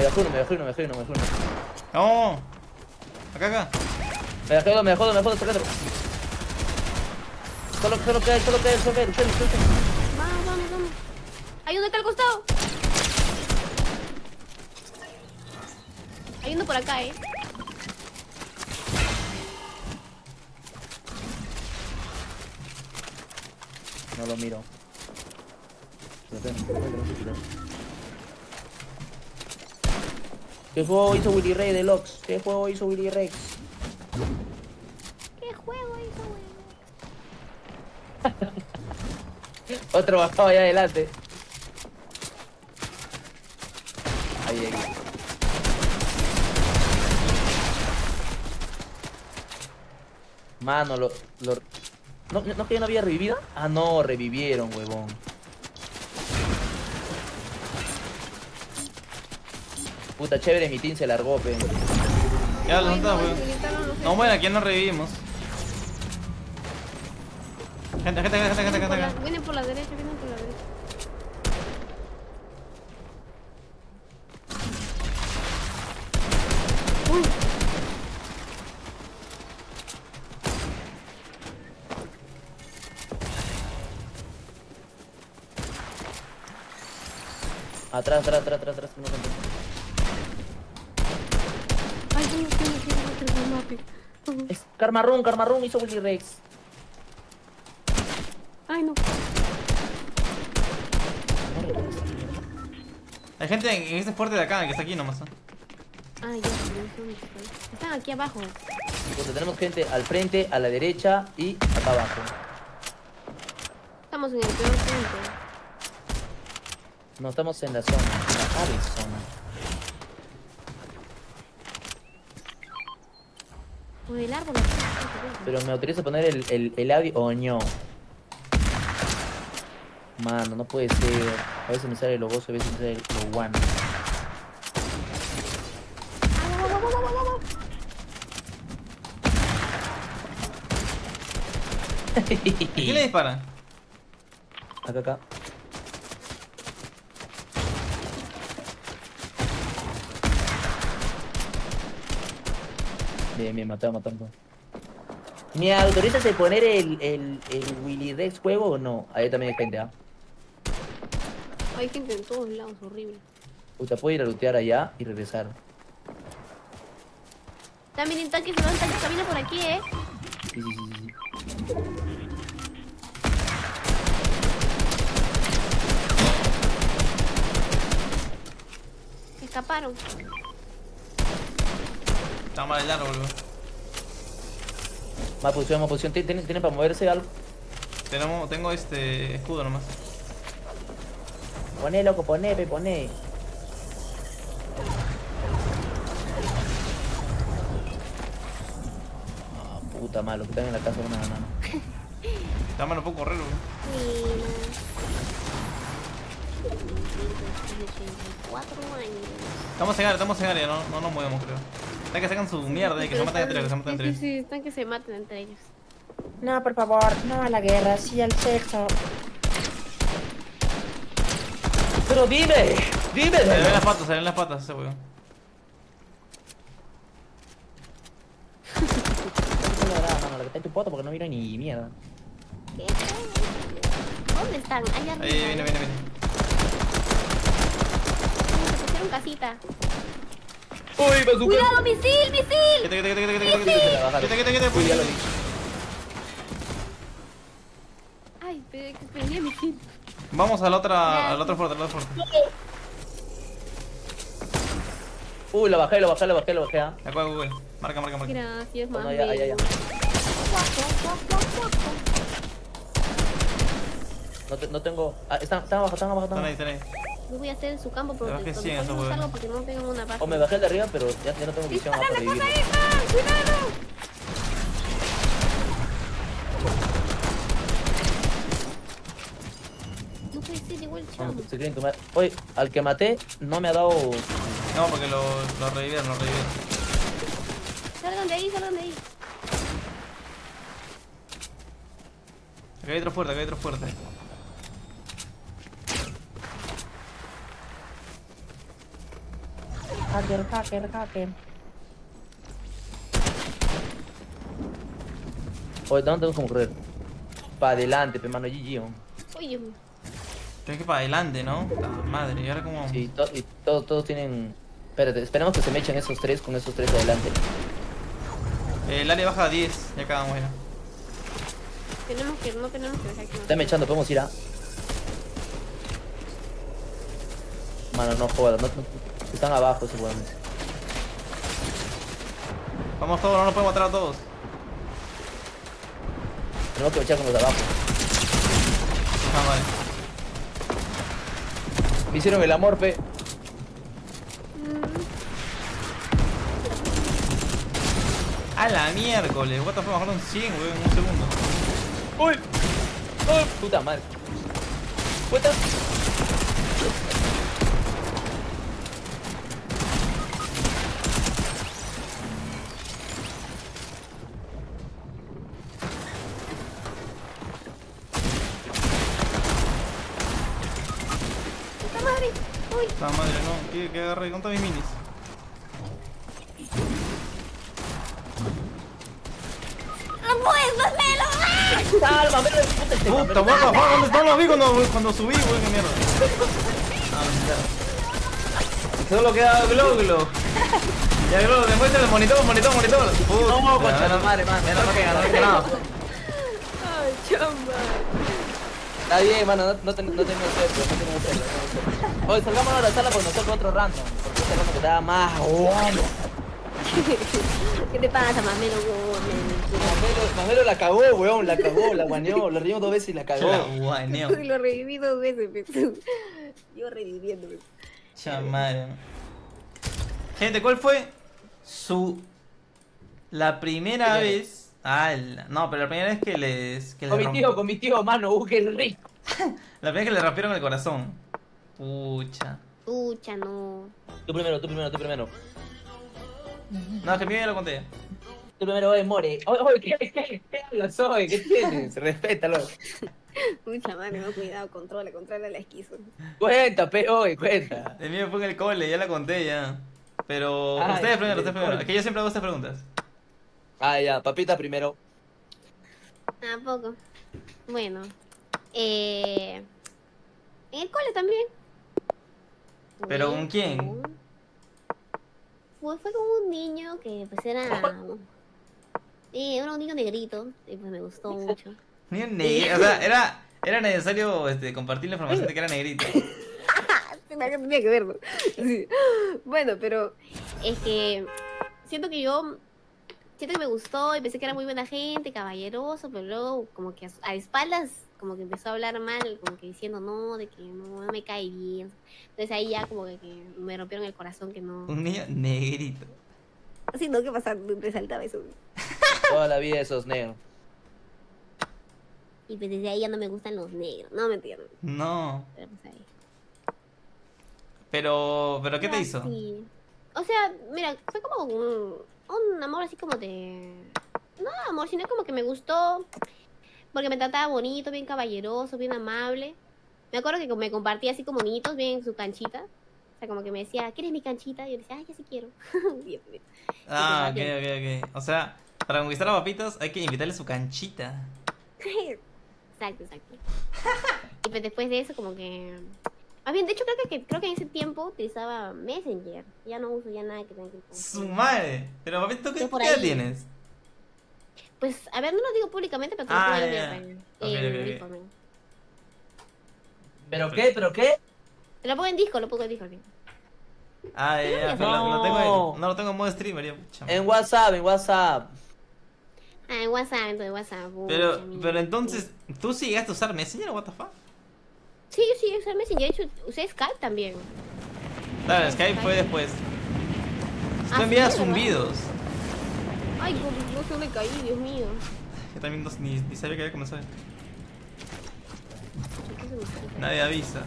Me dejó uno, me dejó uno, me dejó uno, me dejó uno. No. Acá, acá. Me dejó uno, me dejó uno, me dejó uno, sácalo. Solo, solo cae, solo cae, solo cae, solo cae, solo cae. Vamos, vamos, vamos. Hay uno acá al costado. Hay uno por acá, eh. No lo miro. ¿Qué juego hizo Willy Rey de Lux? ¿Qué juego hizo Willy Rex? ¿Qué juego hizo, güey? (laughs) Otro bajado allá adelante. Ahí, ahí. Mano, lo, lo... ¿No, ¿No que ya no había revivido? Ah, no, revivieron, huevón. Puta, chévere, mi team se largó, pe. Ya lo soltamos, weón. No muera, aquí no revivimos. Gente, gente, gente, gente, gente, Vienen por, la, gente. vienen por la derecha, vienen por la derecha. Uy, Atrás, atrás, atrás, atrás, atrás. tenemos gente. ay, tengo, tengo, Es Karmarun, Karmarun hizo Willy Rex. Ay, no. Hay gente en, en este fuerte de acá, que está aquí nomás. ¿eh? Ya, están. Aquí abajo. Entonces tenemos gente al frente, a la derecha y acá abajo. Estamos en el peor punto. No estamos en la zona, en la Arizona. Por el árbol. Pero me autoriza poner el, el, el audio o no. Mano, no puede ser. A veces me sale lo gozo, a veces me sale lo one. ¿A quién le dispara? Acá, acá. Bien, bien, matado, matando. ¿Me autorizas a poner el, el, el Willy Rex juego o no? Ahí también hay gente, ¿ah? Hay gente en todos lados, horrible. Puta, puedo ir a lootear allá y regresar. También en tanques, no, tanques, camina por aquí, eh. Sí, sí, sí, escaparon. Está mal el árbol, weón. Más posición, más posición. ¿Tiene, tiene para moverse algo? Tenemos, tengo este escudo nomás. Poné, loco, poné, pe, poné. Ah, puta malo, que están en la casa de una banana. Está mal, no puedo correr, weón. Estamos en área, estamos en área, no, no nos movemos, creo. Está que sacan su mierda y que se matan entre ellos, que se matan entre Sí, ellos. sí, están que se maten entre ellos. No, por favor, no a la guerra, sí al sexo. ¡Pero vive! ¡Vive! Se le ven las patas, se le ven las patas ese weón. No, no, no, no, lo que está en tu poto porque no miro ni mierda. ¿Qué? ¿Dónde están? Allá arriba. Ahí viene, viene, viene. Se pusieron casita. ¡Uy, bazooka! ¡Cuidado, misil, misil! Quita, quita, quita, quita, quita, quita, Se la bajaron. quita, quita, quita, Uy, ya lo quita. vi. Ay, pero que tenía misil. Vamos a la otra, a la otra fuerte, a la otra fuerte. Uy, lo bajé, lo bajé, lo bajé, lo bajé. ¿ah? Google. Marca, marca, marca. Gracias, Oh, no, mami. ya, ya, ya. No, te- no tengo. Ah, están, están abajo, están abajo, están Están ahí, abajo. están ahí. Yo voy a hacer su campo protector. 100 Mejor esa no salgo porque no tengo una parte. O me bajé el de arriba, pero ya, ya no tengo visión para ¡Dispara la cosa revivir. esa! ¡Cuidado! No puede ser, llegó el chavo. Se tomar. Oye, al que maté no me ha dado. No, porque lo, lo revivieron, lo revivieron. Salgan de ahí, salgan de ahí. Acá hay otro fuerte, acá hay otro fuerte. Hacker, hacker, hacker. Oye, ¿dónde tengo como correr? Para adelante, pe mano, GG. mío. Tienes que para adelante, ¿no? Madre, ¿y ahora cómo vamos? Sí, to- y todos, todos tienen. Espérate, esperemos que se me echen esos tres con esos tres adelante. Eh, el área baja a 10, ya acabamos ya. Tenemos que, no tenemos que dejar que nos... Están echando, podemos ir a. Mano, no jodas, no, no- están abajo huevones. Vamos todos, no nos podemos matar a todos. Tenemos que echar con los de abajo. Ah, vale. Me hicieron el amor, pe. A la miércoles, what the fuck, bajaron 100, weón, en un segundo. ¡Uy! ¡Uy! Puta madre. ¡Puta madre! ¡Uy! La madre, no, que, que agarre con todas mis minis. ¡No puedes, Marcelo! ¡Ah! ¡Salva! ¡Pero puta este Puta, what the fuck, ¿dónde están los vi cuando, cuando subí, qué mierda? Ah. Solo queda Glow, Glow. Ya, Glow, demuestra el monitor, monitor, monitor. Puta, No, concha madre, no no nada. ¡Ay, chamba! Está bien, mano, no, no, ten- no tengo cerco, no tengo cerco, no tengo cerco. Oye, salgámonos a la sala porque nos toca otro random. Porque este random que da más bueno. ¿Qué te pasa, Mamelo? Mamelo, Mamelo la cagó, weón, la cagó, la guaneó, la reímos dos veces y la cagó. La guaneo. (laughs) Lo reviví dos veces, pe. Yo reviviendo, pe. Chamadre. Gente, ¿cuál fue su la primera vez? Ah, la- no, pero la primera vez que les que les Con mi romp- tío, con mi tío, mano, uh, qué rico. (laughs) la primera vez que le rompieron el corazón. Pucha. Pucha, no. Tú primero, tú primero, tú primero. No, es que a mí ya lo conté. Tú primero, oye, more. Oye, oye, ¿qué, qué, qué hablas hoy? ¿Qué tienes? (laughs) Respétalo. Pucha madre, no, cuidado, controla, controla la esquizo. Cuenta, pe, oye, cuenta. El mío fue en el cole, ya la conté ya. Pero Ay, ustedes primero, el ustedes primero. Es que yo siempre hago estas preguntas. Ah, ya, papita primero. Tampoco. Bueno. Eh... En el cole también. ¿Pero con quién? Fue, fue con un niño que pues era... (laughs) Sí, era un niño negrito y pues me gustó (laughs) mucho. Ni un negro, o sea, era, era necesario este, compartir la información de que era negrito. (laughs) Tenía que verlo. Sí. Bueno, pero es que siento que yo. Siento que me gustó y pensé que era muy buena gente, caballeroso, pero luego, como que a, a espaldas, como que empezó a hablar mal, como que diciendo no, de que no, no me cae bien. Entonces ahí ya, como que, que me rompieron el corazón, que no. Un niño negrito. Así no, ¿qué pasa? Me saltaba eso. (laughs) Toda la vida esos negros. Y pues desde ahí ya no me gustan los negros. No, mentira. no, No. Pero pues ahí. Pero, pero ¿qué te Ah, hizo? sí. O sea, mira, fue como un, un amor así como de... No amor, sino como que me gustó porque me trataba bonito, bien caballeroso, bien amable. Me acuerdo que me compartía así como niñitos, bien su canchita. O sea, como que me decía, ¿quieres mi canchita? Y yo decía, ay, ya sí quiero. (laughs) Ah, ok, ok, ok. O sea, para conquistar a papitos hay que invitarle su canchita. (laughs) Exacto, exacto. Y pues después de eso como que... Más bien, de hecho creo que, creo que en ese tiempo utilizaba Messenger. Ya no uso ya nada que tenga que ver. Su madre. Pero papito, ¿qué, De por qué edad tienes? Pues, a ver, no lo digo públicamente, pero te lo Ah, puedo ya, enviar ya. en, Ok, en ok, ok. Discord, man. ¿Pero qué? ¿Pero qué? Te lo pongo en Discord, lo pongo en Discord. man. Ah, ya, ya, pero No. no, tengo, no lo tengo en modo streamer. Ya. En WhatsApp, en WhatsApp. Ah, en WhatsApp, entonces WhatsApp. Pero, pero entonces, ¿tú sí llegaste a usar Messenger o what the fuck? Sí, yo sí usé Messenger, usé Skype también. Claro, Skype fue después. Ah, Tú envías sí, zumbidos. Ay, cómo- no sé dónde caí, Dios mío. Yo también no- ni, ni sabía que había comenzado. ¿Qué se me? Nadie avisa.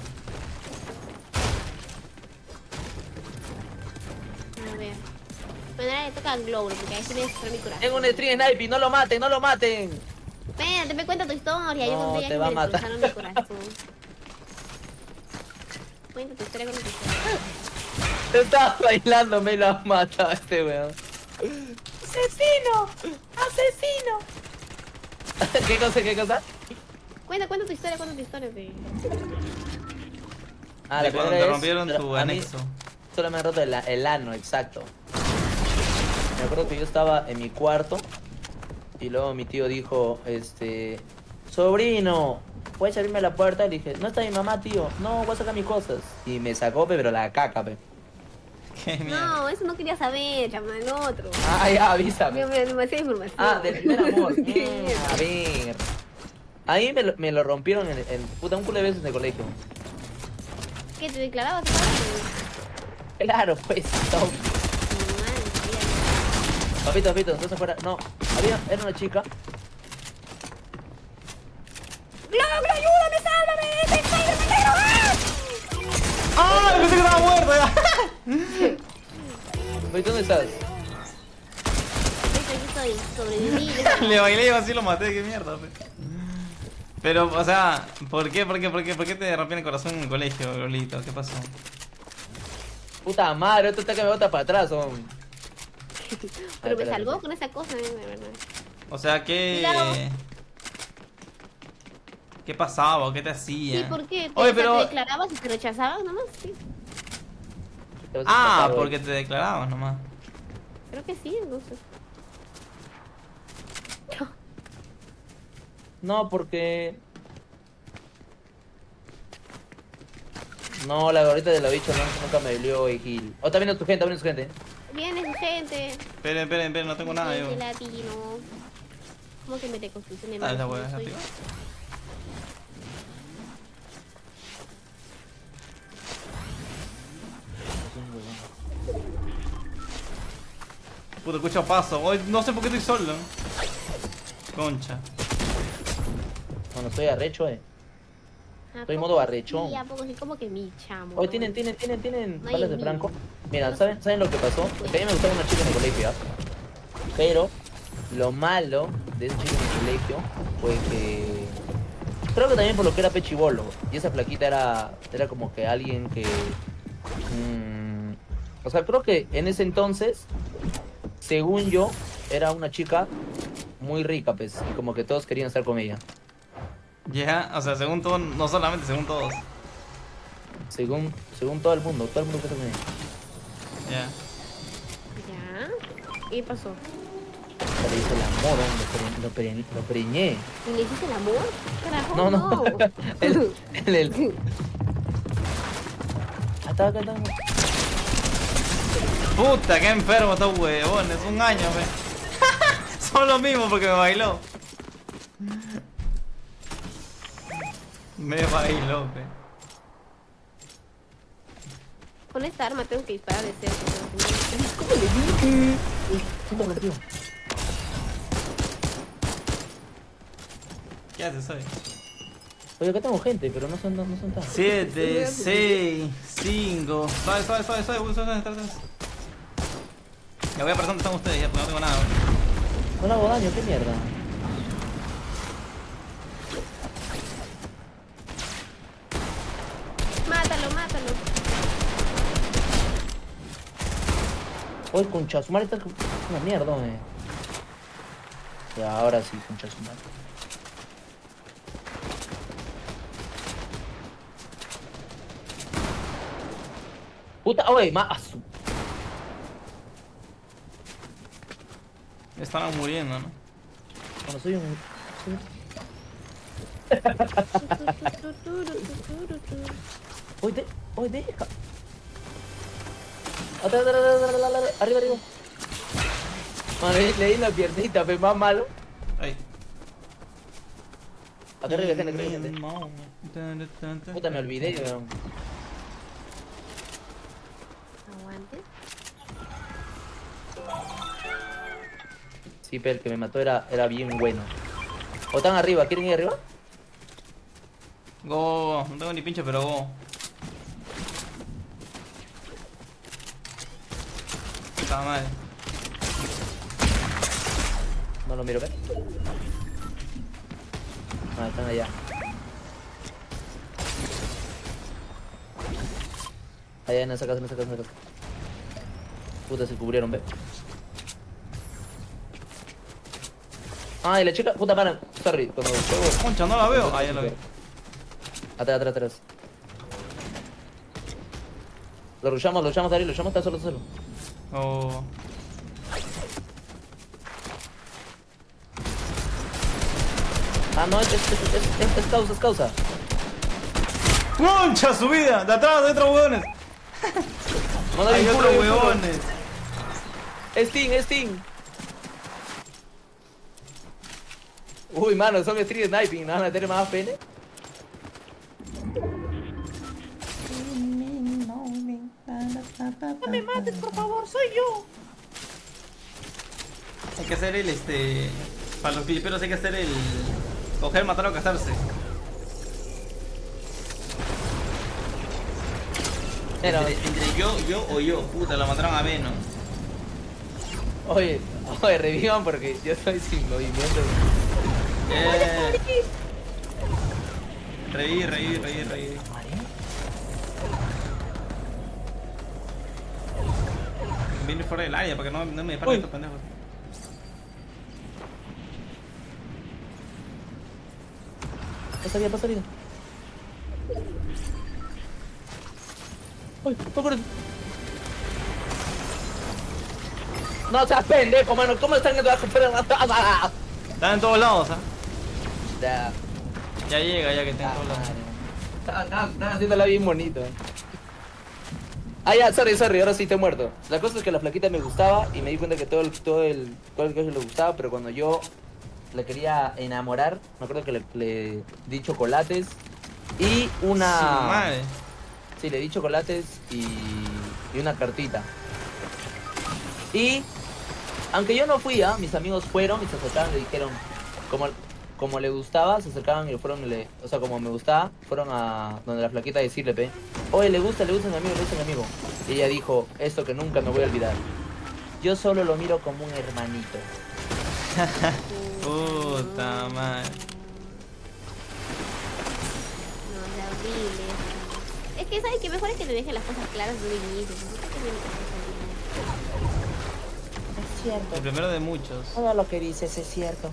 A ver. Bueno, ahora le toca a Glow, porque ahí sí me destruyó mi corazón. Tengo un stream sniper, no lo maten, no lo maten. Espérate, me cuenta tu historia. Yo No, conté ya te que va a me matar. destrozaron mi corazón. (laughs) Cuenta tu historia, cuenta tu historia. Estaba bailando, me lo ha matado este weón. ¡Asesino! ¡Asesino! (laughs) ¿Qué cosa, qué cosa? Cuenta, cuenta tu historia, cuenta tu historia. De... Ah, de la cuando te rompieron tu anexo. Solo me han roto el, el ano, exacto. Me acuerdo que yo estaba en mi cuarto y luego mi tío dijo, este, sobrino, ¿puedes abrirme la puerta? Le dije, no está mi mamá, tío. No, voy a sacar mis cosas. Y me sacó, pe, pero la caca, pe. Qué. No, eso no quería saber, chama, el otro. Ah, ya, avísame. Demasiada información. Ah, del primer amor. (laughs) Mm, a ver. Ahí me lo, me lo rompieron en, en puta un culo de veces en el colegio. ¿Qué te declarabas? Claro, pues. no. Papito, papito, entonces fuera. No, había, era una chica. ¡Globo, ayúdame, sálvame! ¡Este Spider-Man negro! ¡Ah! ¡Ah! Pensé que estaba muerto ya. (laughs) ¿dónde estás? Aquí estoy, sobreviví. (laughs) Le bailé y así lo maté, qué mierda. pe. Pero, o sea, ¿por qué, por qué, por qué, por qué te rompieron el corazón en el colegio, Lolito? ¿Qué pasó? Puta madre, esto está que me bota para atrás, son. (laughs) Pero me salvó con esa cosa, eh, de verdad. O sea, ¿qué... Cuidado. ¿Qué pasaba? ¿Qué te hacía? Sí, ¿por qué? ¿Te, Oye, o sea, pero... ¿te declarabas y te rechazabas nomás? Sí, Ah, porque te declarabas nomás. creo que sí, no sé. (laughs) No, porque. No, la gorrita de la bicha no, nunca me olió y Gil. Oh, también es tu gente, también es tu gente. Viene su gente. Esperen, esperen, esperen, no tengo nada yo. latino. ¿Cómo que me reconstrucción de Ah, hueá, Puta, escucho paso. Hoy no sé por qué estoy solo. Concha. Bueno, estoy arrecho, eh. ¿A Estoy en modo arrechón. Sí, a poco sí, como que mi chamo. Hoy tienen, tienen, tienen, tienen No balas de franco. Mira, ¿saben, ¿saben lo que pasó? Porque a mí me gustaba una chica en el colegio, ¿ah? Pero lo malo de esa chica en el colegio fue que. Creo que también por lo que era pechibolo. Y esa flaquita era, era como que alguien que. mm, o sea, creo que en ese entonces, según yo, era una chica muy rica, pues. Y como que todos querían estar con ella. Ya, o sea, según todo, no solamente según todos. Según, según todo el mundo, todo el mundo estar con ella. Ya. ¿Ya? ¿Qué pasó? Le hice el amor, hombre, lo, pre- lo, pre- lo preñé. ¿Y le hiciste el amor? Carajo, No, no. (laughs) el, el, el- (laughs) Ah, estaba acá, estaba acá. Puta, qué enfermo estos huevones. Un año. (laughs) Son los mismos porque me bailó. Me bailó, ve. Con esta arma tengo que disparar de cerca. ¿Qué haces hoy? Oye, acá tengo gente, pero no son, no, no son tan. 7, 6, 5. Suave, suave, suave, suave, suave, suave, suave. Ya voy a pasar donde están ustedes, ya, porque no tengo nada. No le hago daño, qué mierda. Mátalo, mátalo. Oye, concha, su madre está es una mierda, eh. Ya, ahora sí, concha su madre. Puta, oye, más. Estaban muriendo, ¿no? Bueno, soy un. Oye, (laughs) de... oye, deja. Atrás, atrás, atrás, arriba, arriba. Madre, le di la piernita, fue más malo. Ay. Acá arriba, gente, acá arriba, gente. Puta, me olvidé, weón. Sí, pero el que me mató era, era bien bueno. O están arriba, ¿quieren ir arriba? Go, no tengo ni pinche, pero go. Está mal. No lo miro, ¿qué? Ah, están allá. Allá en esa casa, en esa casa, en esa casa. Puta, se cubrieron, ve. Ah, y la chica, puta para, sorry, cuando juego. Concha, no la veo. Ah, ya la vi. Atrás, atrás, atrás. Lo rushamos, lo rushamos, Dari, lo rushamos, está solo, solo. Oh. Ah, no, es, es, es, es, causa, es causa. ¡Concha su vida! De atrás, de otros huevones. (laughs) No, Hay otros impuro. huevones. Es Sting, es Sting. Uy, mano, son street sniping, ¿no van a meter más pene? No me mates, por favor, soy yo. Hay que hacer el este. Para los piperos hay que hacer el. Coger, matar o casarse. Entre yo, yo o yo. Puta, lo mataron a Venom. oye, oye, revivan porque yo estoy sin movimiento. Eh. Reír, reír, reír, reír. Viene fuera del área para que no, no me disparen estos pendejos. Pasa bien, pasa bien. Uy, no seas pendejo, mano. ¿Cómo están en la Están en todos lados, ¿ah? Ya. Ya llega, ya que Ah. Estaban estaban- estaban haciéndola bien bonito. eh. Ah, ya, sorry, sorry, ahora sí te he muerto. La cosa es que la flaquita me gustaba y me di cuenta que todo el, todo el, todo el coche le gustaba, pero cuando yo le quería enamorar, me acuerdo que le, le di chocolates y Su una... madre. Sí, le di chocolates y, y una cartita. Y, aunque yo no fui, ¿ah? mis amigos fueron y se acercaron y le dijeron, como, como le gustaba, se acercaban y fueron, y le, o sea, como me gustaba, fueron a donde la flaquita a decirle, pe, oye, le gusta, le gusta a mi amigo, le gusta a mi amigo. Y ella dijo, esto que nunca me voy a olvidar. Yo solo lo miro como un hermanito. (laughs) Puta madre. No, es horrible. Es que, ¿sabes qué? Mejor es que te dejen las cosas claras desde el inicio. ¿no? ¿Por qué tienen que hacer Es cierto. El primero de muchos. Todo lo que dices es cierto.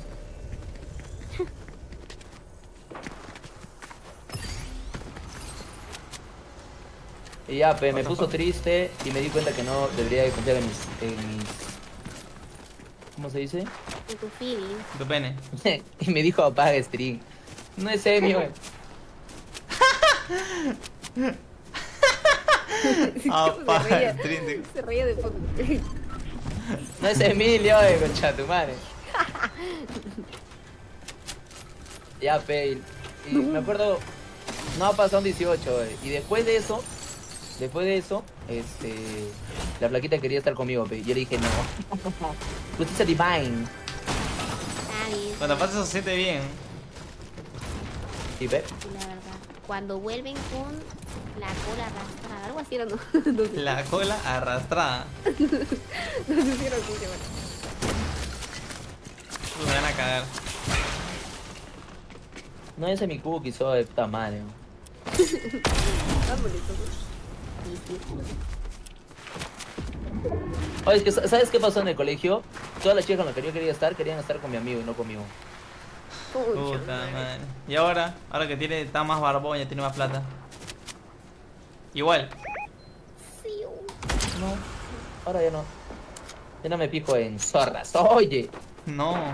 Y ya, pe, me puso triste y me di cuenta que no debería de confiar en mis, en mis... ¿Cómo se dice? En tu feeling. Tu pene. (laughs) y me dijo apaga stream. No es serio, (laughs) (laughs) güey. Apa, se, reía, intrínseco. se reía de fondo. No es Emilio, eh, concha tu madre. Ya, pe. Y, me acuerdo, no ha pasado un 18, eh. Y después de eso, después de eso, este. La flaquita quería estar conmigo, pe. Y yo le dije, no. (laughs) Justicia divine. Está. Cuando pasa eso se siente bien. Y ve. Sí, la verdad. Cuando vuelven con la cola arrastrada, algo así era, no. (laughs) no sé, La cola arrastrada. (laughs) no sé si era así, bueno. Me van a cagar. No ese es mi cookie, soy de puta madre. Vámonos. Sí, sí. Oye, es que, sa- ¿sabes qué pasó en el colegio? Todas las chicas con las que yo quería estar querían estar con mi amigo y no conmigo. Puta madre. Y ahora, ahora que tiene, está más barbón, ya tiene más plata. Igual. Sí. No, ahora ya no. Ya no me pijo en zorras. Oye, No. ahora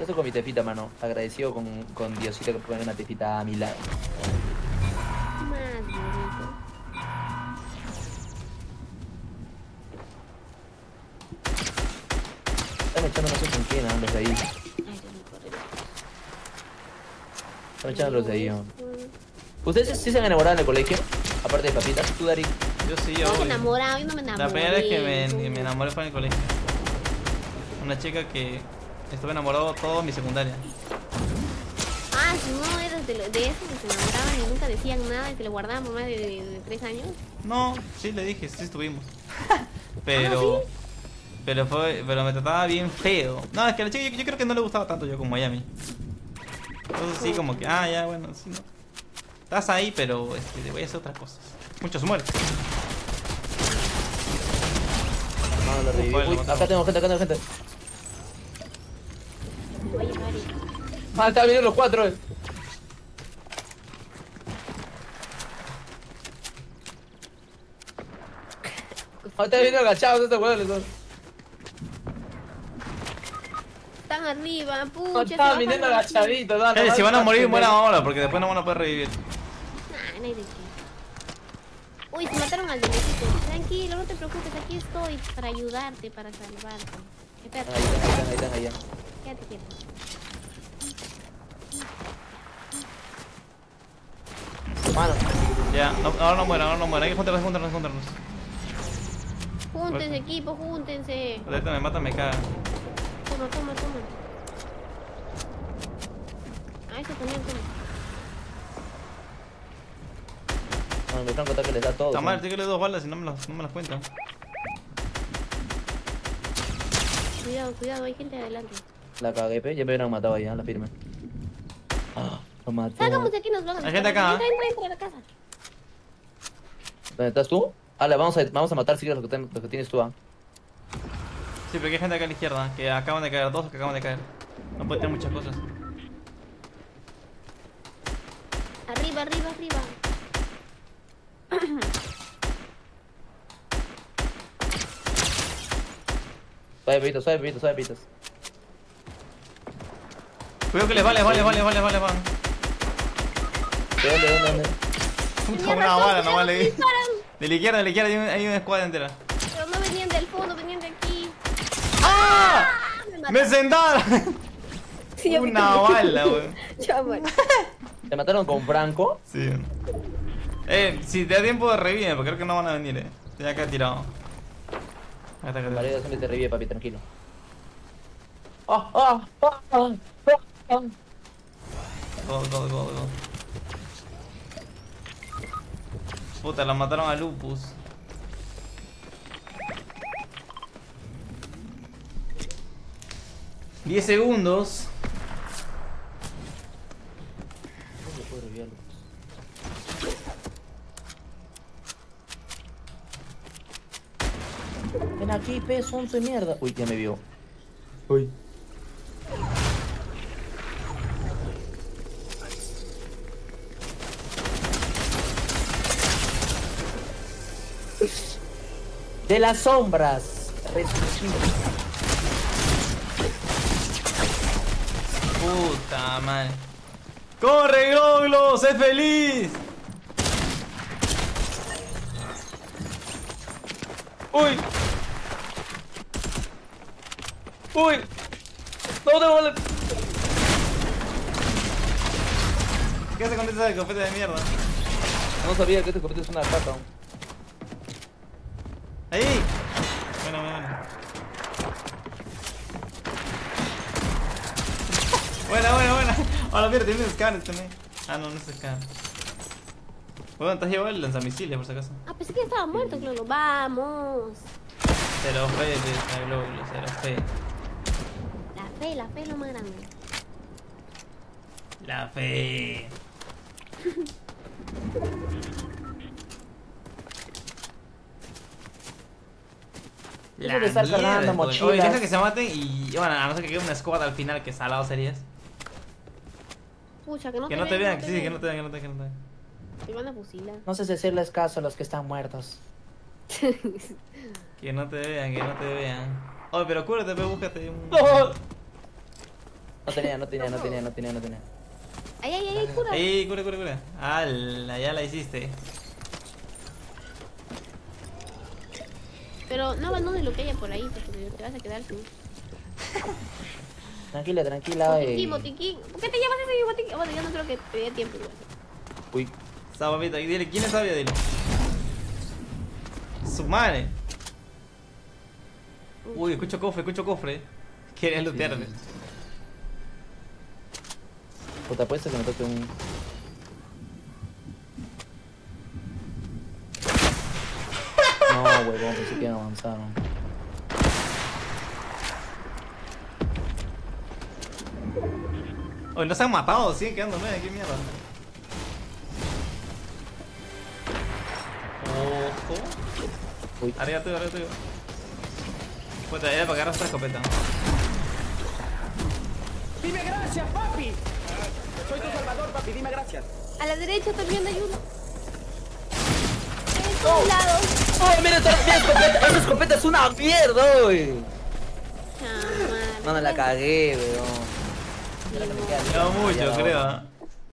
estoy con mi tefita, mano. Agradecido con, con Diosito que pone una tefita a mi lado. Están echando quién, ¿no? los de ahí. Están echando los de ahí. ¿no? ¿Ustedes sí se han enamorado en el colegio? Aparte de papitas, tú, Dari. Yo sí, No me yo no me enamoré. La primera vez que me, que me enamoré fue en el colegio. Una chica que estuve enamorado toda mi secundaria. Ah, si no eras de, de esos que se enamoraban y nunca decían nada y se lo guardaban por más de, de- de tres años. No, sí le dije, sí estuvimos. (laughs) Pero. Pero fue. Pero me trataba bien feo. No, es que a la chica yo, yo creo que no le gustaba tanto yo como ella a mí. Entonces sí como que, ah ya bueno, sí no. Estás ahí pero este, te voy a hacer otras cosas. Muchos muertos. No, lo reviví. Fue, lo Uy, matamos. acá tengo gente, acá tengo gente. Ah, están viniendo los cuatro. eh. Ah, están viniendo agachados estos. son. Están arriba, pucha. viniendo Eh, si van a morir, mueran ahora, porque después no van a poder revivir. Nah, no hay de qué. Uy, se mataron al de México. Tranquilo, no te preocupes, aquí estoy para ayudarte, para salvarte. Espérate, Ahí están, ahí están, ahí están, ahí están. quédate quieto. Mano, Ya, no, ahora no mueran, ahora no mueran. Hay que juntarnos, juntarnos, juntarnos. Júntense, equipo, júntense. Ahorita me mata, me caga. Toma, toma, toma. Ah, eso también, toma. mano, mi franco ataque les da todo. Está mal, tírale dos balas y no me las, no me las cuentan. Cuidado, cuidado, hay gente adelante. La cagué, pe. Ya me hubieran matado ahí, ¿eh? la firme. Ah, lo mató. Salgamos de aquí, nos vamos. Hay gente acá, Entra, ¿eh? entra, entra a la casa. ¿Dónde estás tú? Ale, vamos a, vamos a matar si quieres lo que, ten- lo que tienes tú, ¿ah? Sí, pero hay gente acá a la izquierda, que acaban de caer, dos que acaban de caer. No puede tener muchas cosas. Arriba, arriba, arriba. (coughs) Suave, pitos, suave, pitos, suave, pitos. Cuidado que les vale, vale, vale, vale, vale, van. ¿De dónde, dónde, dónde? Puta, una bala nomás le di. De la izquierda, de la izquierda hay, un- hay una escuadra entera. ¡Ah! Me mataron. ¡Me sentaron! Sí, Una bala, weón. (laughs) Chaval. ¿Te mataron con Franco? Sí. Eh, si te da tiempo de revivir, porque creo que no van a venir, eh. Estoy acá tirado. Acá está, acá está. Vale, siempre te revive, papi, tranquilo. ¡Ah, ah, ah, ah, ah, ah! Go, go, go, go. Puta, la mataron a Lupus. Diez segundos. Ven aquí, pe, son de mierda. Uy, ya me vio. Uy. De las sombras. Puta madre. ¡Corre, Gloglo! ¡Sé feliz! Uy. Uy. No, no, no. ¿Qué hace con esa escopeta de mierda? No sabía que este escopeta es una caca. ¡Ahí! Bueno, bueno, Buena, buena, buena. Ahora mira, tiene escáner también. Ah, no, no es escáner. Bueno, te has llevado el lanzamisiles por si acaso. Ah, pensé que estaba muerto, Clolo. Vamos. Cero fe, de glóbulo, cero fe. La fe, la fe es lo más grande. La fe. Eso de estar cargando coño. mochilas. Oye, deja que se maten y bueno, a no ser que quede una squad al final, que salado serías. Pucha, que no Que te no te vean, no sí, que no te vean, que no te vean, que no te vean. Te van a fusilar. No sé si hacerles caso a los que están muertos. (laughs) Que no te vean, que no te vean. Oye, pero cúrate, pe, búscate un... No. (laughs) No tenía, no tenía, no tenía, no tenía, no tenía. Ay, ay, ay, ay, cura. Ey, cura, cura, cura. Ala, ya la hiciste. Pero no abandones lo que haya por ahí, porque te vas a quedar sin. (laughs) Tranquila, tranquila. Botiquín, eh. botiquín. ¿Por qué te llevas ese botiquín? Bueno, yo no creo que te dé tiempo igual. Uy. Esa papita, dile, ¿quién es sabia? Dile. Su madre. Uy, escucho cofre, escucho cofre. Quería lootearme. Puta, puede ser que me toque un. No, huevón, pensé que iban a ¿no? Oye, no se han matado, siguen quedando nueve, qué mierda. Ojo. Uy. Arriba tuyo, arriba tuyo. Puta, era para agarrar esta escopeta. Dime gracias, papi. Soy tu salvador, papi. Dime gracias. A la derecha también hay uno. En todos lados. ¡Oh, mira esa esa escopeta! ¡Esa escopeta es una mierda, güey! Chamar. No, no la cagué, weón. No mucho, creo.